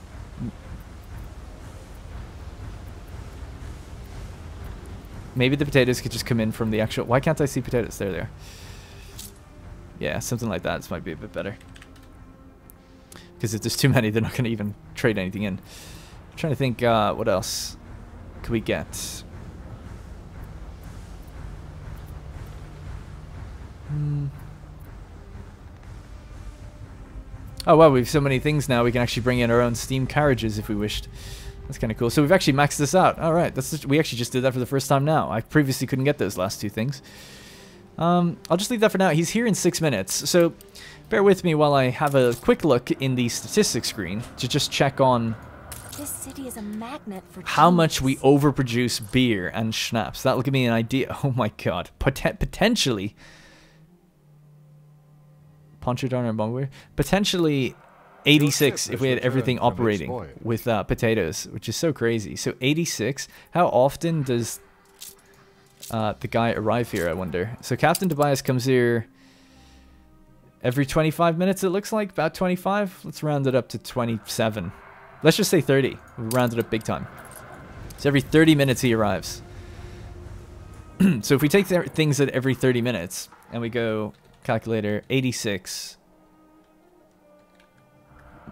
Maybe the potatoes could just come in from the actual... Why can't I see potatoes? There they are. Yeah, something like that. This might be a bit better. Because if there's too many, they're not going to even trade anything in. I'm trying to think, uh, what else could we get? Hmm. Oh wow, we have so many things now. We can actually bring in our own steam carriages if we wished. That's kind of cool. So we've actually maxed this out. All right, that's just, we actually just did that for the first time now. I previously couldn't get those last two things. Um, I'll just leave that for now. He's here in six minutes, so bear with me while I have a quick look in the statistics screen to just check on This city is a magnet for how much we overproduce beer and schnapps. That'll give me an idea. Oh my god. Poten- potentially. Pontchartrain and Bongweir? Potentially 86 if we had everything returned from its operating with uh, potatoes, which is so crazy. So 86. How often does uh, the guy arrive here, I wonder? So Captain Tobias comes here every 25 minutes, it looks like. About 25. Let's round it up to 27. Let's just say 30. We round it up big time. So every 30 minutes he arrives. so if we take things at every 30 minutes and we go calculator 86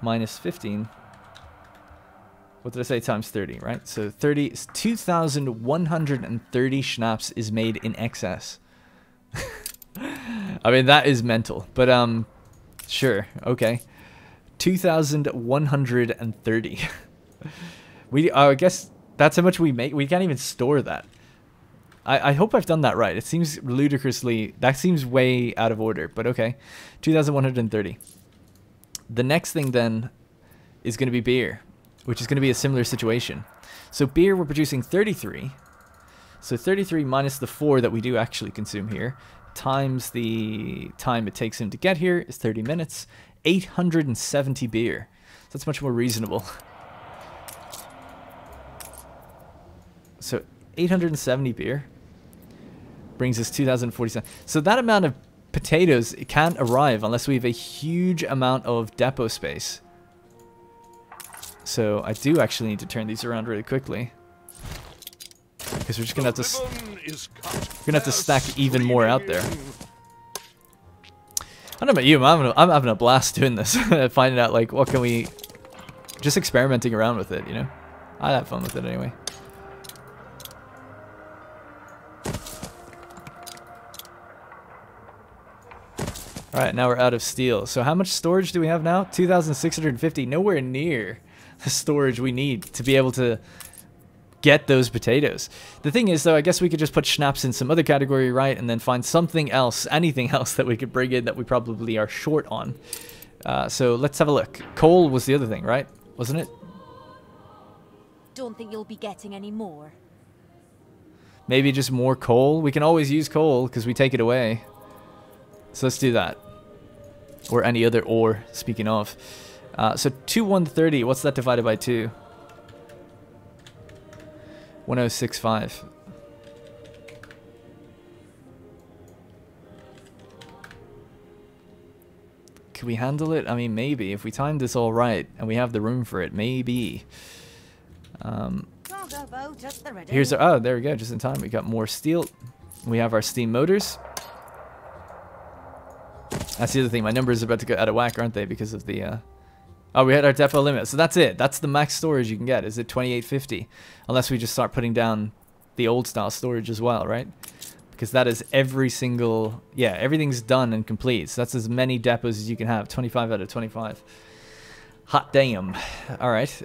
minus 15. What did I say? Times 30, right? So 30 is 2,130 schnapps is made in excess. I mean, that is mental. But, um, sure. Okay. 2,130. we, uh, I guess that's how much we make. We can't even store that. I, I hope I've done that right. It seems ludicrously, that seems way out of order, but okay. 2,130. The next thing then is going to be beer, which is going to be a similar situation. So beer, we're producing 33. So 33 minus the 4 that we do actually consume here, times the time it takes him to get here is 30 minutes. 870 beer. So that's much more reasonable. So 870 beer brings us 2047. So that amount of potatoes can't arrive unless we have a huge amount of depot space. So I do actually need to turn these around really quickly. Because we're just gonna have to We're gonna have to stack even more out there. I don't know about you, I'm having a, I'm having a blast doing this, finding out like what can we, just experimenting around with it, you know. I have fun with it anyway. All right, now we're out of steel. So how much storage do we have now? 2,650. Nowhere near the storage we need to be able to get those potatoes. The thing is, though, I guess we could just put schnapps in some other category, right? And then find something else, anything else that we could bring in that we probably are short on. Uh, so let's have a look. Coal was the other thing, right? Wasn't it? Don't think you'll be getting any more. Maybe just more coal? We can always use coal because we take it away. So let's do that. Or any other ore, speaking of. Uh, so 2 130, what's that divided by 2? 1065. Can we handle it? I mean, maybe. If we timed this all right and we have the room for it, maybe. Um, Cargo boat at the ready. Here's our, oh, there we go, just in time. We got more steel. We have our steam motors. That's the other thing. My numbers are about to go out of whack, aren't they? Because of the, uh... Oh, we hit our depot limit. So that's it. That's the max storage you can get. Is it 2850? Unless we just start putting down the old style storage as well, right? Because that is every single... Yeah, everything's done and complete. So that's as many depots as you can have. 25 out of 25. Hot damn. All right.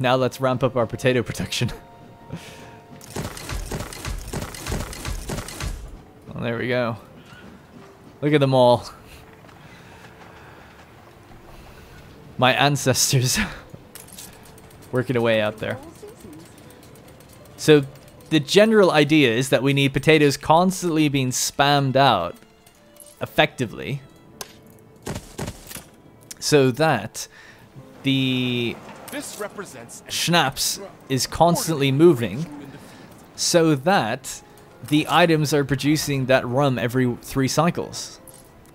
Now let's ramp up our potato production. well, there we go. Look at them all. My ancestors working away out there. So the general idea is that we need potatoes constantly being spammed out effectively so that the This represents schnapps is constantly moving so that the items are producing that rum every three cycles.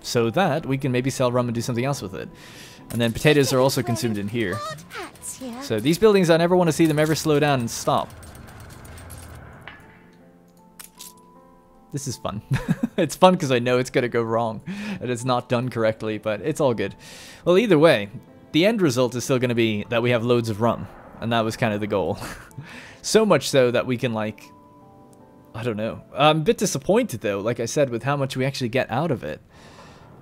So that we can maybe sell rum and do something else with it. And then potatoes are also consumed in here. So these buildings, I never want to see them ever slow down and stop. This is fun. it's fun because I know it's going to go wrong. and it's not done correctly, but it's all good. Well, either way, the end result is still going to be that we have loads of rum, and that was kind of the goal. so much so that we can, like, I don't know. I'm a bit disappointed, though, like I said, with how much we actually get out of it.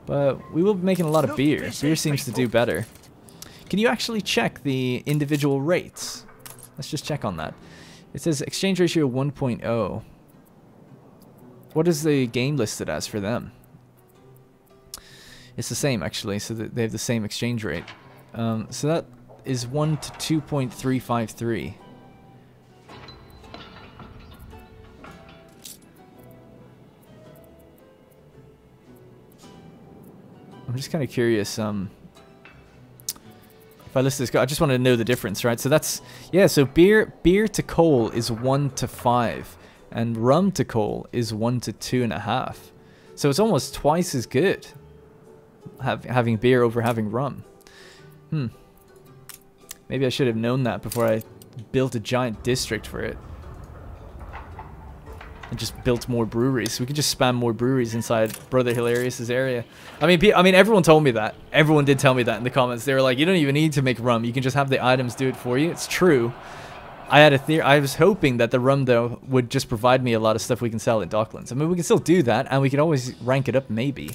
But we will be making a lot of beer. Beer seems to do better. Can you actually check the individual rates? Let's just check on that. It says exchange ratio 1.0. What is the game listed as for them? It's the same actually, so they have the same exchange rate. Um, so that is 1 to 2.353. I'm just kind of curious. Um, if I list this, I just want to know the difference, right? So that's yeah. So beer beer to coal is one to five, and rum to coal is one to two and a half. So it's almost twice as good. Have, having beer over having rum. Hmm. Maybe I should have known that before I built a giant district for it and just built more breweries. We could just spam more breweries inside Brother Hilarius's area. I mean, I mean, everyone told me that. Everyone did tell me that in the comments. They were like, you don't even need to make rum. You can just have the items do it for you. It's true. I had a theory. I was hoping that the rum though would just provide me a lot of stuff we can sell at Docklands. I mean, we can still do that, and we can always rank it up maybe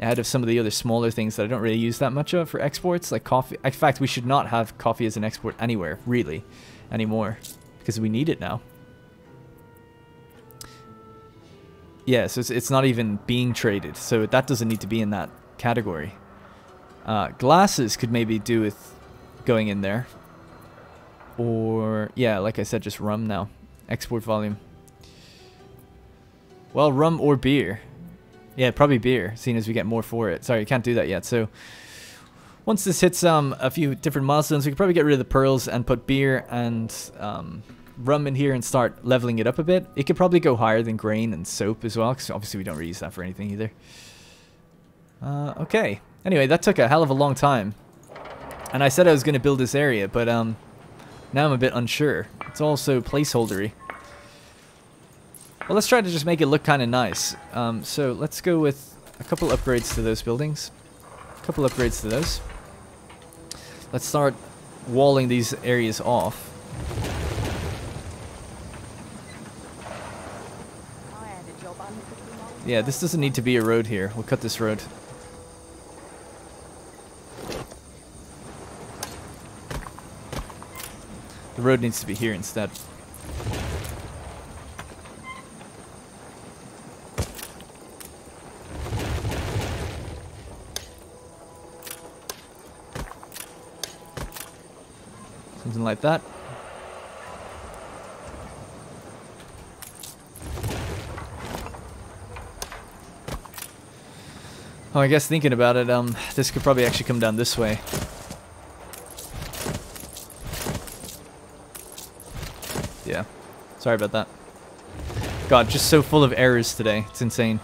out of some of the other smaller things that I don't really use that much of for exports, like coffee. In fact, we should not have coffee as an export anywhere, really, anymore, because we need it now. Yeah, so it's, it's not even being traded, so that doesn't need to be in that category. Uh, glasses could maybe do with going in there. Or, yeah, like I said, just rum now. Export volume. Well, rum or beer. Yeah, probably beer, seeing as we get more for it. Sorry, you can't do that yet. So, once this hits um, a few different milestones, we could probably get rid of the pearls and put beer and um, rum in here and start leveling it up a bit. It could probably go higher than grain and soap as well, because obviously we don't really use that for anything either. Uh, okay. Anyway, that took a hell of a long time. And I said I was going to build this area, but um, now I'm a bit unsure. It's also placeholdery. Well, let's try to just make it look kind of nice. Um, so let's go with a couple upgrades to those buildings. A couple upgrades to those. Let's start walling these areas off. Yeah, this doesn't need to be a road here. We'll cut this road. The road needs to be here instead. Something like that. Oh, I guess thinking about it, um, this could probably actually come down this way. Yeah. Sorry about that. God, just so full of errors today. It's insane.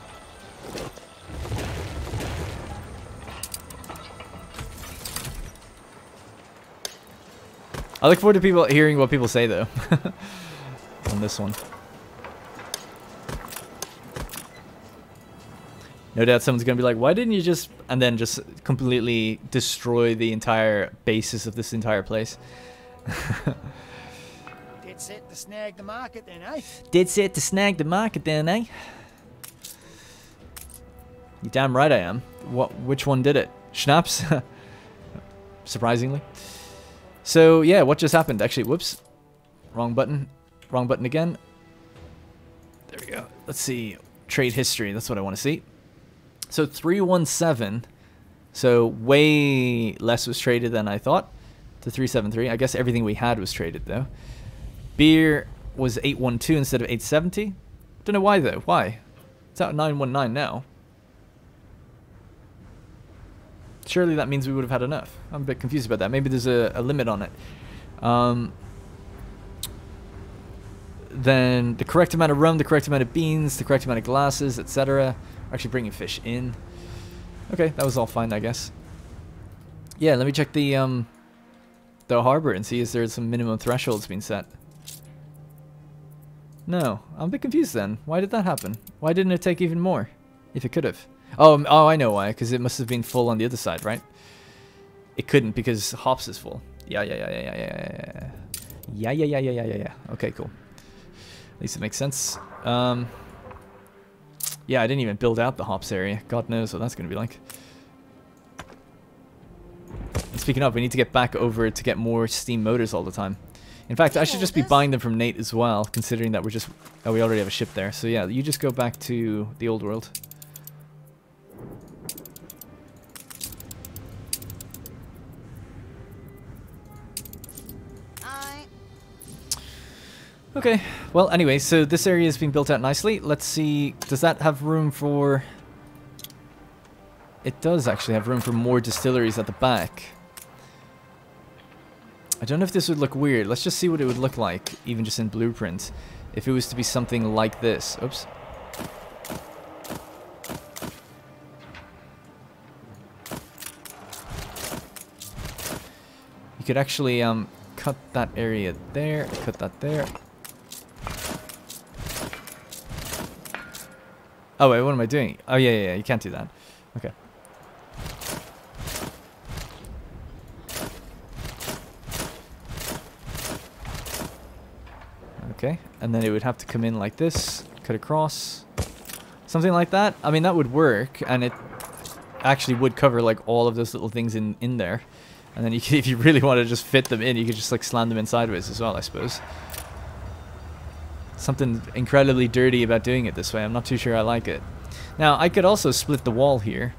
I look forward to people hearing what people say though on this one. No doubt someone's going to be like, why didn't you just... And then just completely destroy the entire basis of this entire place. Dead set to snag the market then, eh? Dead set to snag the market then, eh? You damn right I am. What? Which one did it? Schnapps? Surprisingly. So, yeah, what just happened? Actually, whoops. Wrong button. Wrong button again. There we go. Let's see. Trade history. That's what I want to see. So 317. So way less was traded than I thought to 373. I guess everything we had was traded though. Beer was 812 instead of 870. Don't know why though. Why? It's out 919 now. Surely that means we would have had enough. I'm a bit confused about that. Maybe there's a, a limit on it. Um, then the correct amount of rum, the correct amount of beans, the correct amount of glasses, etc. Actually bringing fish in. Okay, that was all fine, I guess. Yeah, let me check the um the harbor and see if there's some minimum thresholds being set. No, I'm a bit confused then. Why did that happen? Why didn't it take even more? If it could have. Oh, um, oh, I know why. Because it must have been full on the other side, right? It couldn't because hops is full. Yeah, yeah, yeah, yeah, yeah, yeah, yeah, yeah, yeah, yeah, yeah, yeah, yeah, yeah. Okay, cool. At least it makes sense. Um, yeah, I didn't even build out the hops area. God knows what that's going to be like. And speaking of, we need to get back over to get more steam motors all the time. In fact, I should just be buying them from Nate as well, considering that we're just... Oh, we already have a ship there. So yeah, you just go back to the old world. Okay, well anyway, so this area has been built out nicely. Let's see, does that have room for... It does actually have room for more distilleries at the back. I don't know if this would look weird. Let's just see what it would look like, even just in blueprint. If it was to be something like this. Oops. You could actually um, cut that area there, cut that there. Oh wait, what am I doing? Oh yeah, yeah, yeah, you can't do that. Okay. Okay, and then it would have to come in like this, cut across, something like that. I mean, that would work, and it actually would cover like all of those little things in in there. And then you could, if you really want to just fit them in, you could just like slam them in sideways as well, I suppose. Something incredibly dirty about doing it this way. I'm not too sure I like it. Now, I could also split the wall here.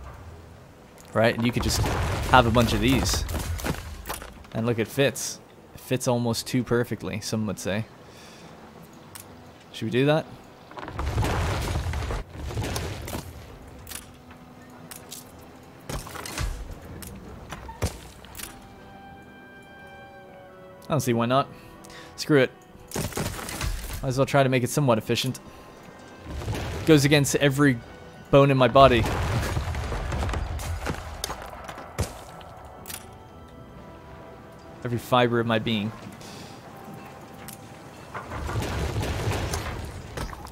Right? And you could just have a bunch of these. And look, it fits. It fits almost too perfectly, some would say. Should we do that? I don't see why not. Screw it. Might as well try to make it somewhat efficient. Goes against every bone in my body. every fiber of my being.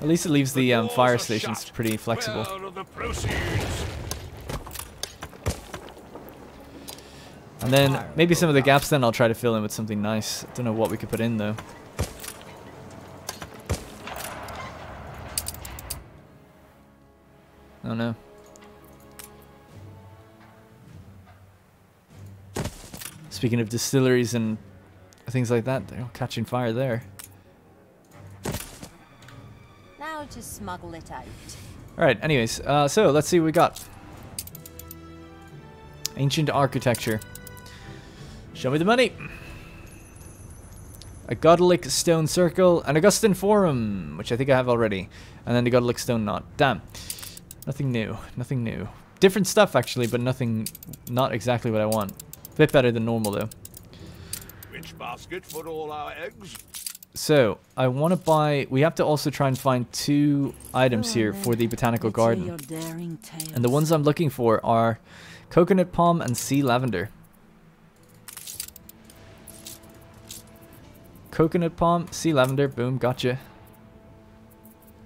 At least it leaves the um, fire stations pretty flexible. Where are the proceeds? And then maybe some of the gaps then I'll try to fill in with something nice. Don't know what we could put in though. Oh no. Speaking of distilleries and things like that, they're all catching fire there. Now to smuggle it out. Alright, anyways, uh, so let's see what we got. Ancient architecture. Show me the money. A Godelic Stone Circle, an Augustan Forum, which I think I have already, and then the Godelic Stone Knot. Damn. Nothing new. Nothing new. Different stuff, actually, but nothing... Not exactly what I want. Bit better than normal, though. Which basket for all our eggs? So, I want to buy... We have to also try and find two items here for the Botanical Garden. And the ones I'm looking for are Coconut Palm and Sea Lavender. Coconut Palm, Sea Lavender, boom, gotcha.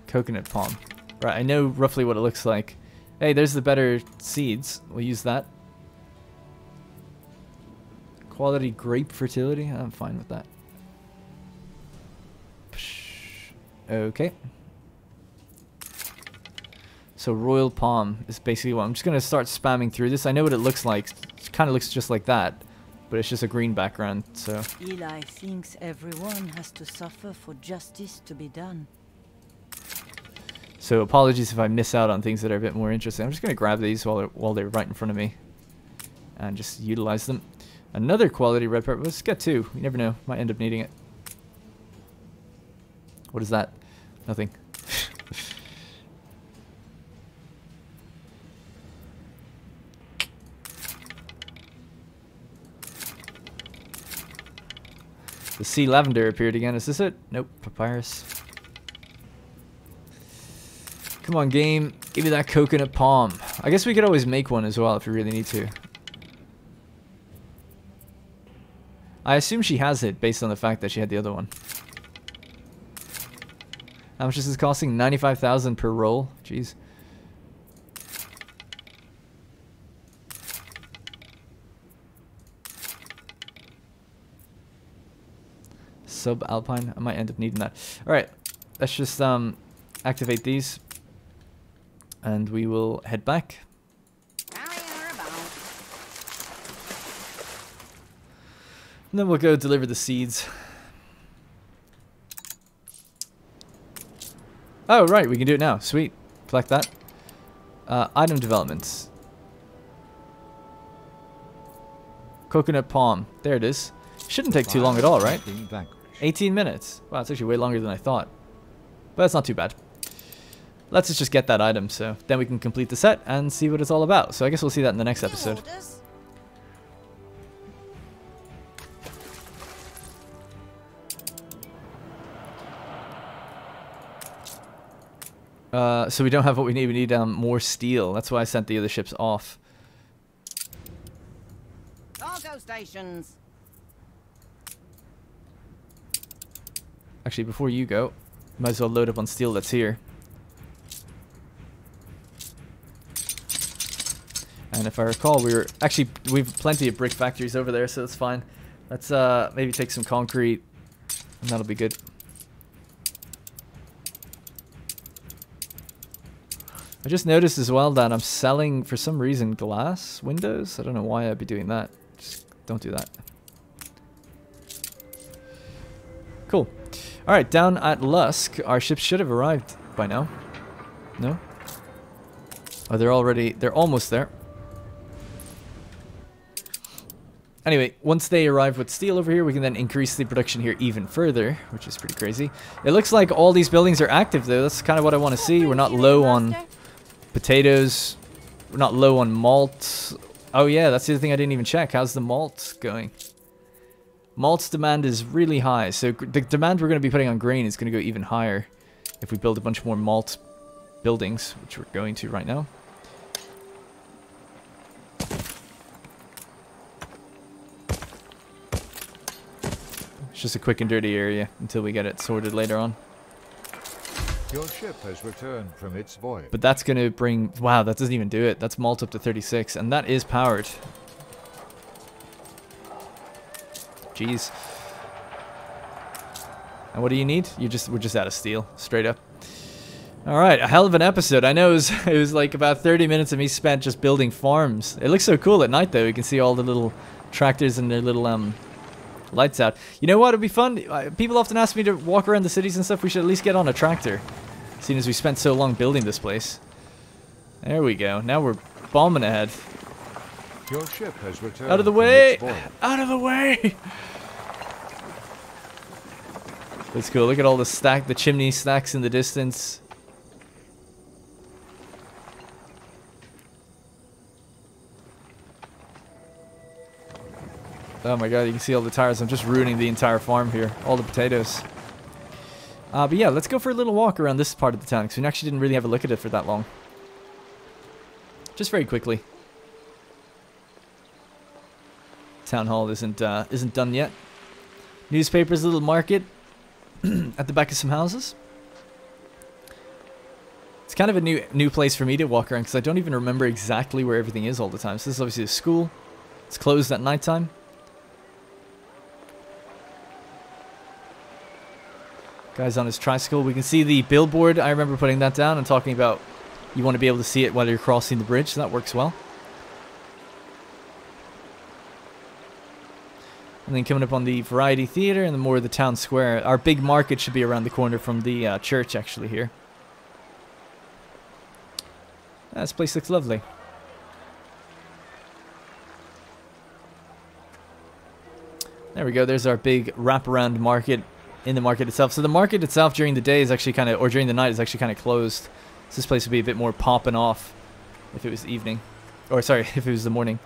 Coconut Palm. Right, I know roughly what it looks like. Hey, there's the better seeds. We'll use that. Quality grape fertility. I'm fine with that. Okay. So Royal Palm is basically what I'm just gonna start spamming through this. I know what it looks like. It kind of looks just like that, but it's just a green background. So Eli thinks everyone has to suffer for justice to be done. So apologies if I miss out on things that are a bit more interesting. I'm just gonna grab these while they're, while they're right in front of me, and just utilize them. Another quality red pepper. Let's get two. You never know. Might end up needing it. What is that? Nothing. the sea lavender appeared again. Is this it? Nope. Papyrus. Come on, game. Give me that coconut palm. I guess we could always make one as well if we really need to. I assume she has it based on the fact that she had the other one. How much is this costing? 95,000 per roll? Jeez. Subalpine? I might end up needing that. Alright. Let's just um, activate these and we will head back. And then we'll go deliver the seeds. Oh, right, we can do it now. Sweet. Collect that. Uh, item developments. Coconut palm. There it is. Shouldn't take too long at all, right? 18 minutes. Wow, it's actually way longer than I thought. But that's not too bad. Let's just get that item, so then we can complete the set and see what it's all about. So I guess we'll see that in the next episode. Uh, so we don't have what we need. We need um, more steel. That's why I sent the other ships off. Cargo stations. Actually, before you go, might as well load up on steel that's here. And if I recall, we were actually we've plenty of brick factories over there, so that's fine. Let's uh, maybe take some concrete, and that'll be good. I just noticed as well that I'm selling, for some reason, glass windows. I don't know why I'd be doing that. Just don't do that. Cool. Alright, down at Lusk, our ships should have arrived by now. No? Oh, they're already, they're almost there. Anyway, once they arrive with steel over here, we can then increase the production here even further, which is pretty crazy. It looks like all these buildings are active, though. That's kind of what I want to see. We're not low on potatoes. We're not low on malt. Oh, yeah, that's the other thing I didn't even check. How's the malt going? Malt's demand is really high, so the demand we're going to be putting on grain is going to go even higher if we build a bunch more malt buildings, which we're going to right now. It's just a quick and dirty area until we get it sorted later on. Your ship has returned from its voyage. But that's going to bring... Wow, that doesn't even do it. That's malt up to 36, and that is powered. Jeez. And what do you need? You just we're just out of steel, straight up. All right, a hell of an episode. I know it was, it was like about 30 minutes of me spent just building farms. It looks so cool at night though. You can see all the little tractors and their little um lights out. You know what? It'd be fun. People often ask me to walk around the cities and stuff. We should at least get on a tractor, seeing as we spent so long building this place. There we go. Now we're bombing ahead. Your ship has returned Out of the way! Out of the way! That's cool. Look at all the stack, the chimney stacks in the distance. Oh my god, you can see all the tires. I'm just ruining the entire farm here. All the potatoes. Uh, but yeah, let's go for a little walk around this part of the town because we actually didn't really have a look at it for that long. Just very quickly. Town hall isn't uh, isn't done yet. Newspapers, little market at the back of some houses. It's kind of a new new place for me to walk around because I don't even remember exactly where everything is all the time. So this is obviously a school. It's closed at nighttime. Guy's on his tricycle. We can see the billboard. I remember putting that down and talking about you want to be able to see it while you're crossing the bridge. So that works well. And then coming up on the Variety Theatre and then more of the town square. Our big market should be around the corner from the uh, church actually here. Ah, this place looks lovely. There we go. There's our big wraparound market in the market itself. So the market itself during the day is actually kind of, or during the night is actually kind of closed. So this place would be a bit more popping off if it was evening. Or sorry, if it was the morning.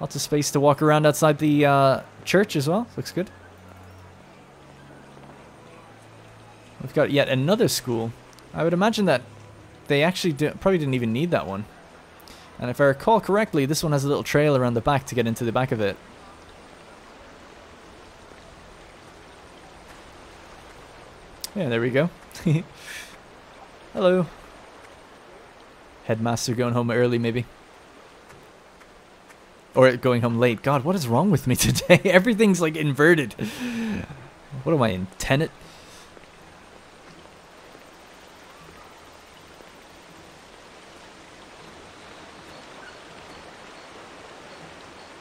Lots of space to walk around outside the uh, church as well. Looks good. We've got yet another school. I would imagine that they actually do, probably didn't even need that one. And if I recall correctly, this one has a little trail around the back to get into the back of it. Yeah, there we go. Hello. Headmaster going home early, maybe. Or going home late. God, what is wrong with me today? Everything's like inverted. What am I in? Tenet?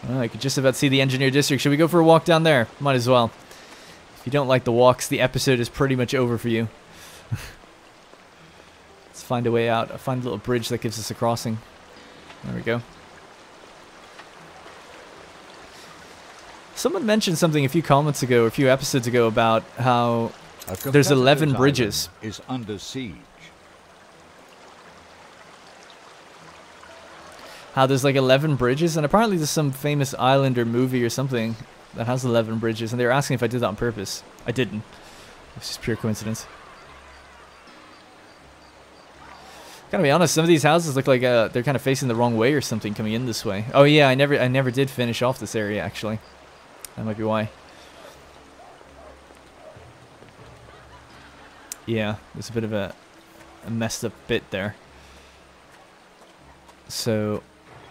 Oh, I could just about see the engineer district. Should we go for a walk down there? Might as well. If you don't like the walks, the episode is pretty much over for you. Let's find a way out. find a little bridge that gives us a crossing. There we go. Someone mentioned something a few comments ago, a few episodes ago, about how There's 11 bridges. Is under siege. How there's like 11 bridges, and apparently there's some famous island or movie or something that has 11 bridges, and they were asking if I did that on purpose. I didn't. It's just pure coincidence. Gotta be honest, some of these houses look like uh, they're kind of facing the wrong way or something coming in this way. Oh yeah, I never, I never did finish off this area actually. That might be why. Yeah, there's a bit of a, a messed up bit there. So,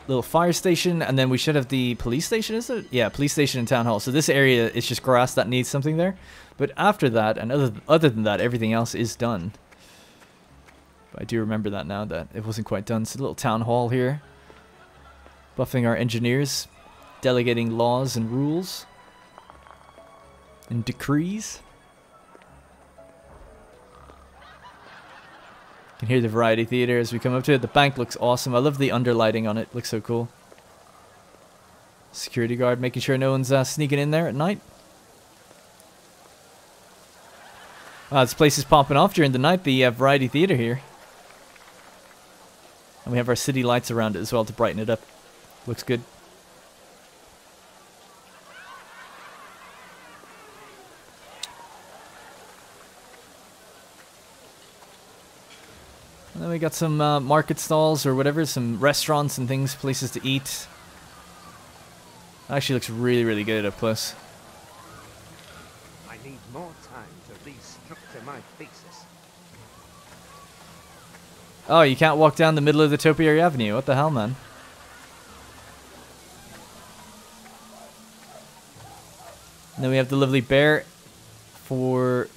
little fire station, and then we should have the police station, is it? Yeah, police station and town hall. So this area is just grass that needs something there. But after that, and other other than that, everything else is done. But I do remember that now that it wasn't quite done. So a little town hall here. Buffing our engineers, delegating laws and rules and decrees. You can hear the variety theater as we come up to it. The bank looks awesome. I love the underlighting on it. Looks so cool. Security guard making sure no one's uh, sneaking in there at night. Wow, this place is popping off during the night, the uh, variety theater here. And we have our city lights around it as well to brighten it up. Looks good. Then we got some uh, market stalls or whatever, some restaurants and things, places to eat. Actually looks really, really good up close. I need more time to restructure my thesis. Oh, you can't walk down the middle of the Topiary Avenue. What the hell, man? And then we have the lovely bear for...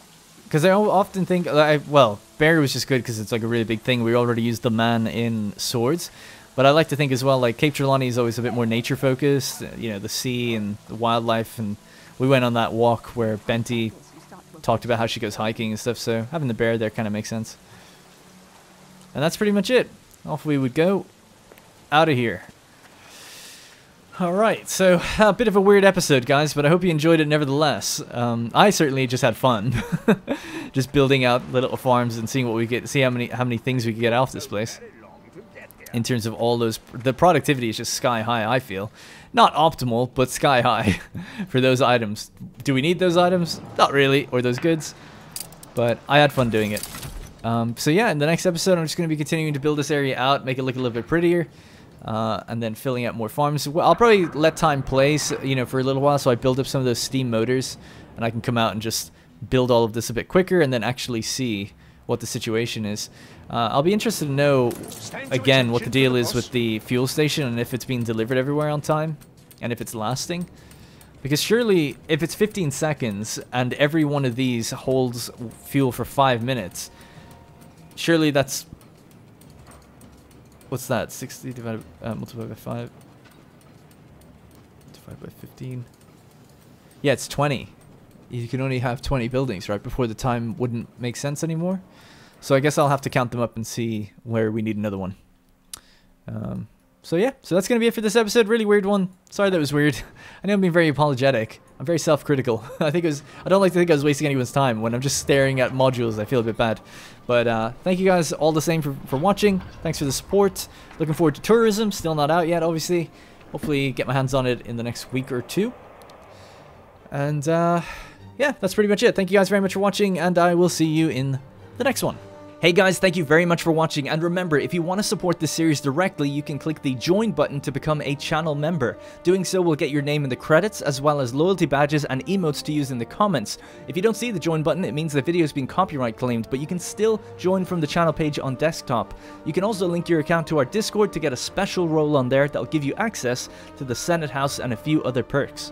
Because I often think... I, well, bear was just good because it's like a really big thing. We already used the man in swords. But I like to think as well, like, Cape Trelawney is always a bit more nature-focused. You know, the sea and the wildlife. And we went on that walk where Benty talked about how she goes hiking and stuff. So having the bear there kind of makes sense. And that's pretty much it. Off we would go. Out of here. Alright, so a bit of a weird episode, guys, but I hope you enjoyed it nevertheless. Um, I certainly just had fun. just building out little farms and seeing what we get, see how many how many things we could get off this place. In terms of all those, the productivity is just sky high, I feel. Not optimal, but sky high for those items. Do we need those items? Not really, or those goods. But I had fun doing it. Um, so yeah, in the next episode, I'm just going to be continuing to build this area out, make it look a little bit prettier, uh, and then filling out more farms. Well, I'll probably let time play, so, you know, for a little while, so I build up some of those steam motors, and I can come out and just build all of this a bit quicker, and then actually see what the situation is. Uh, I'll be interested to know, again, what the deal is with the fuel station, and if it's being delivered everywhere on time, and if it's lasting. Because surely, if it's 15 seconds, and every one of these holds fuel for 5 minutes, surely that's what's that? 60 divided uh, multiplied by 5 divided by 15 yeah it's 20 you can only have 20 buildings right before the time wouldn't make sense anymore. So i guess i'll have to count them up and see where we need another one. Um, so yeah so that's gonna be it for this episode really weird one sorry that was weird i know i'm being very apologetic i'm very self-critical i think it was i don't like to think i was wasting anyone's time when i'm just staring at modules i feel a bit bad but uh, thank you guys all the same for, for watching. Thanks for the support. Looking forward to tourism. Still not out yet, obviously. Hopefully get my hands on it in the next week or two. And uh, yeah, that's pretty much it. Thank you guys very much for watching, and I will see you in the next one. Hey guys, thank you very much for watching, and remember, if you want to support this series directly, you can click the join button to become a channel member. Doing so will get your name in the credits, as well as loyalty badges and emotes to use in the comments. If you don't see the join button, it means the video has been copyright claimed, but you can still join from the channel page on desktop. You can also link your account to our Discord to get a special role on there that'll give you access to the Senate House and a few other perks.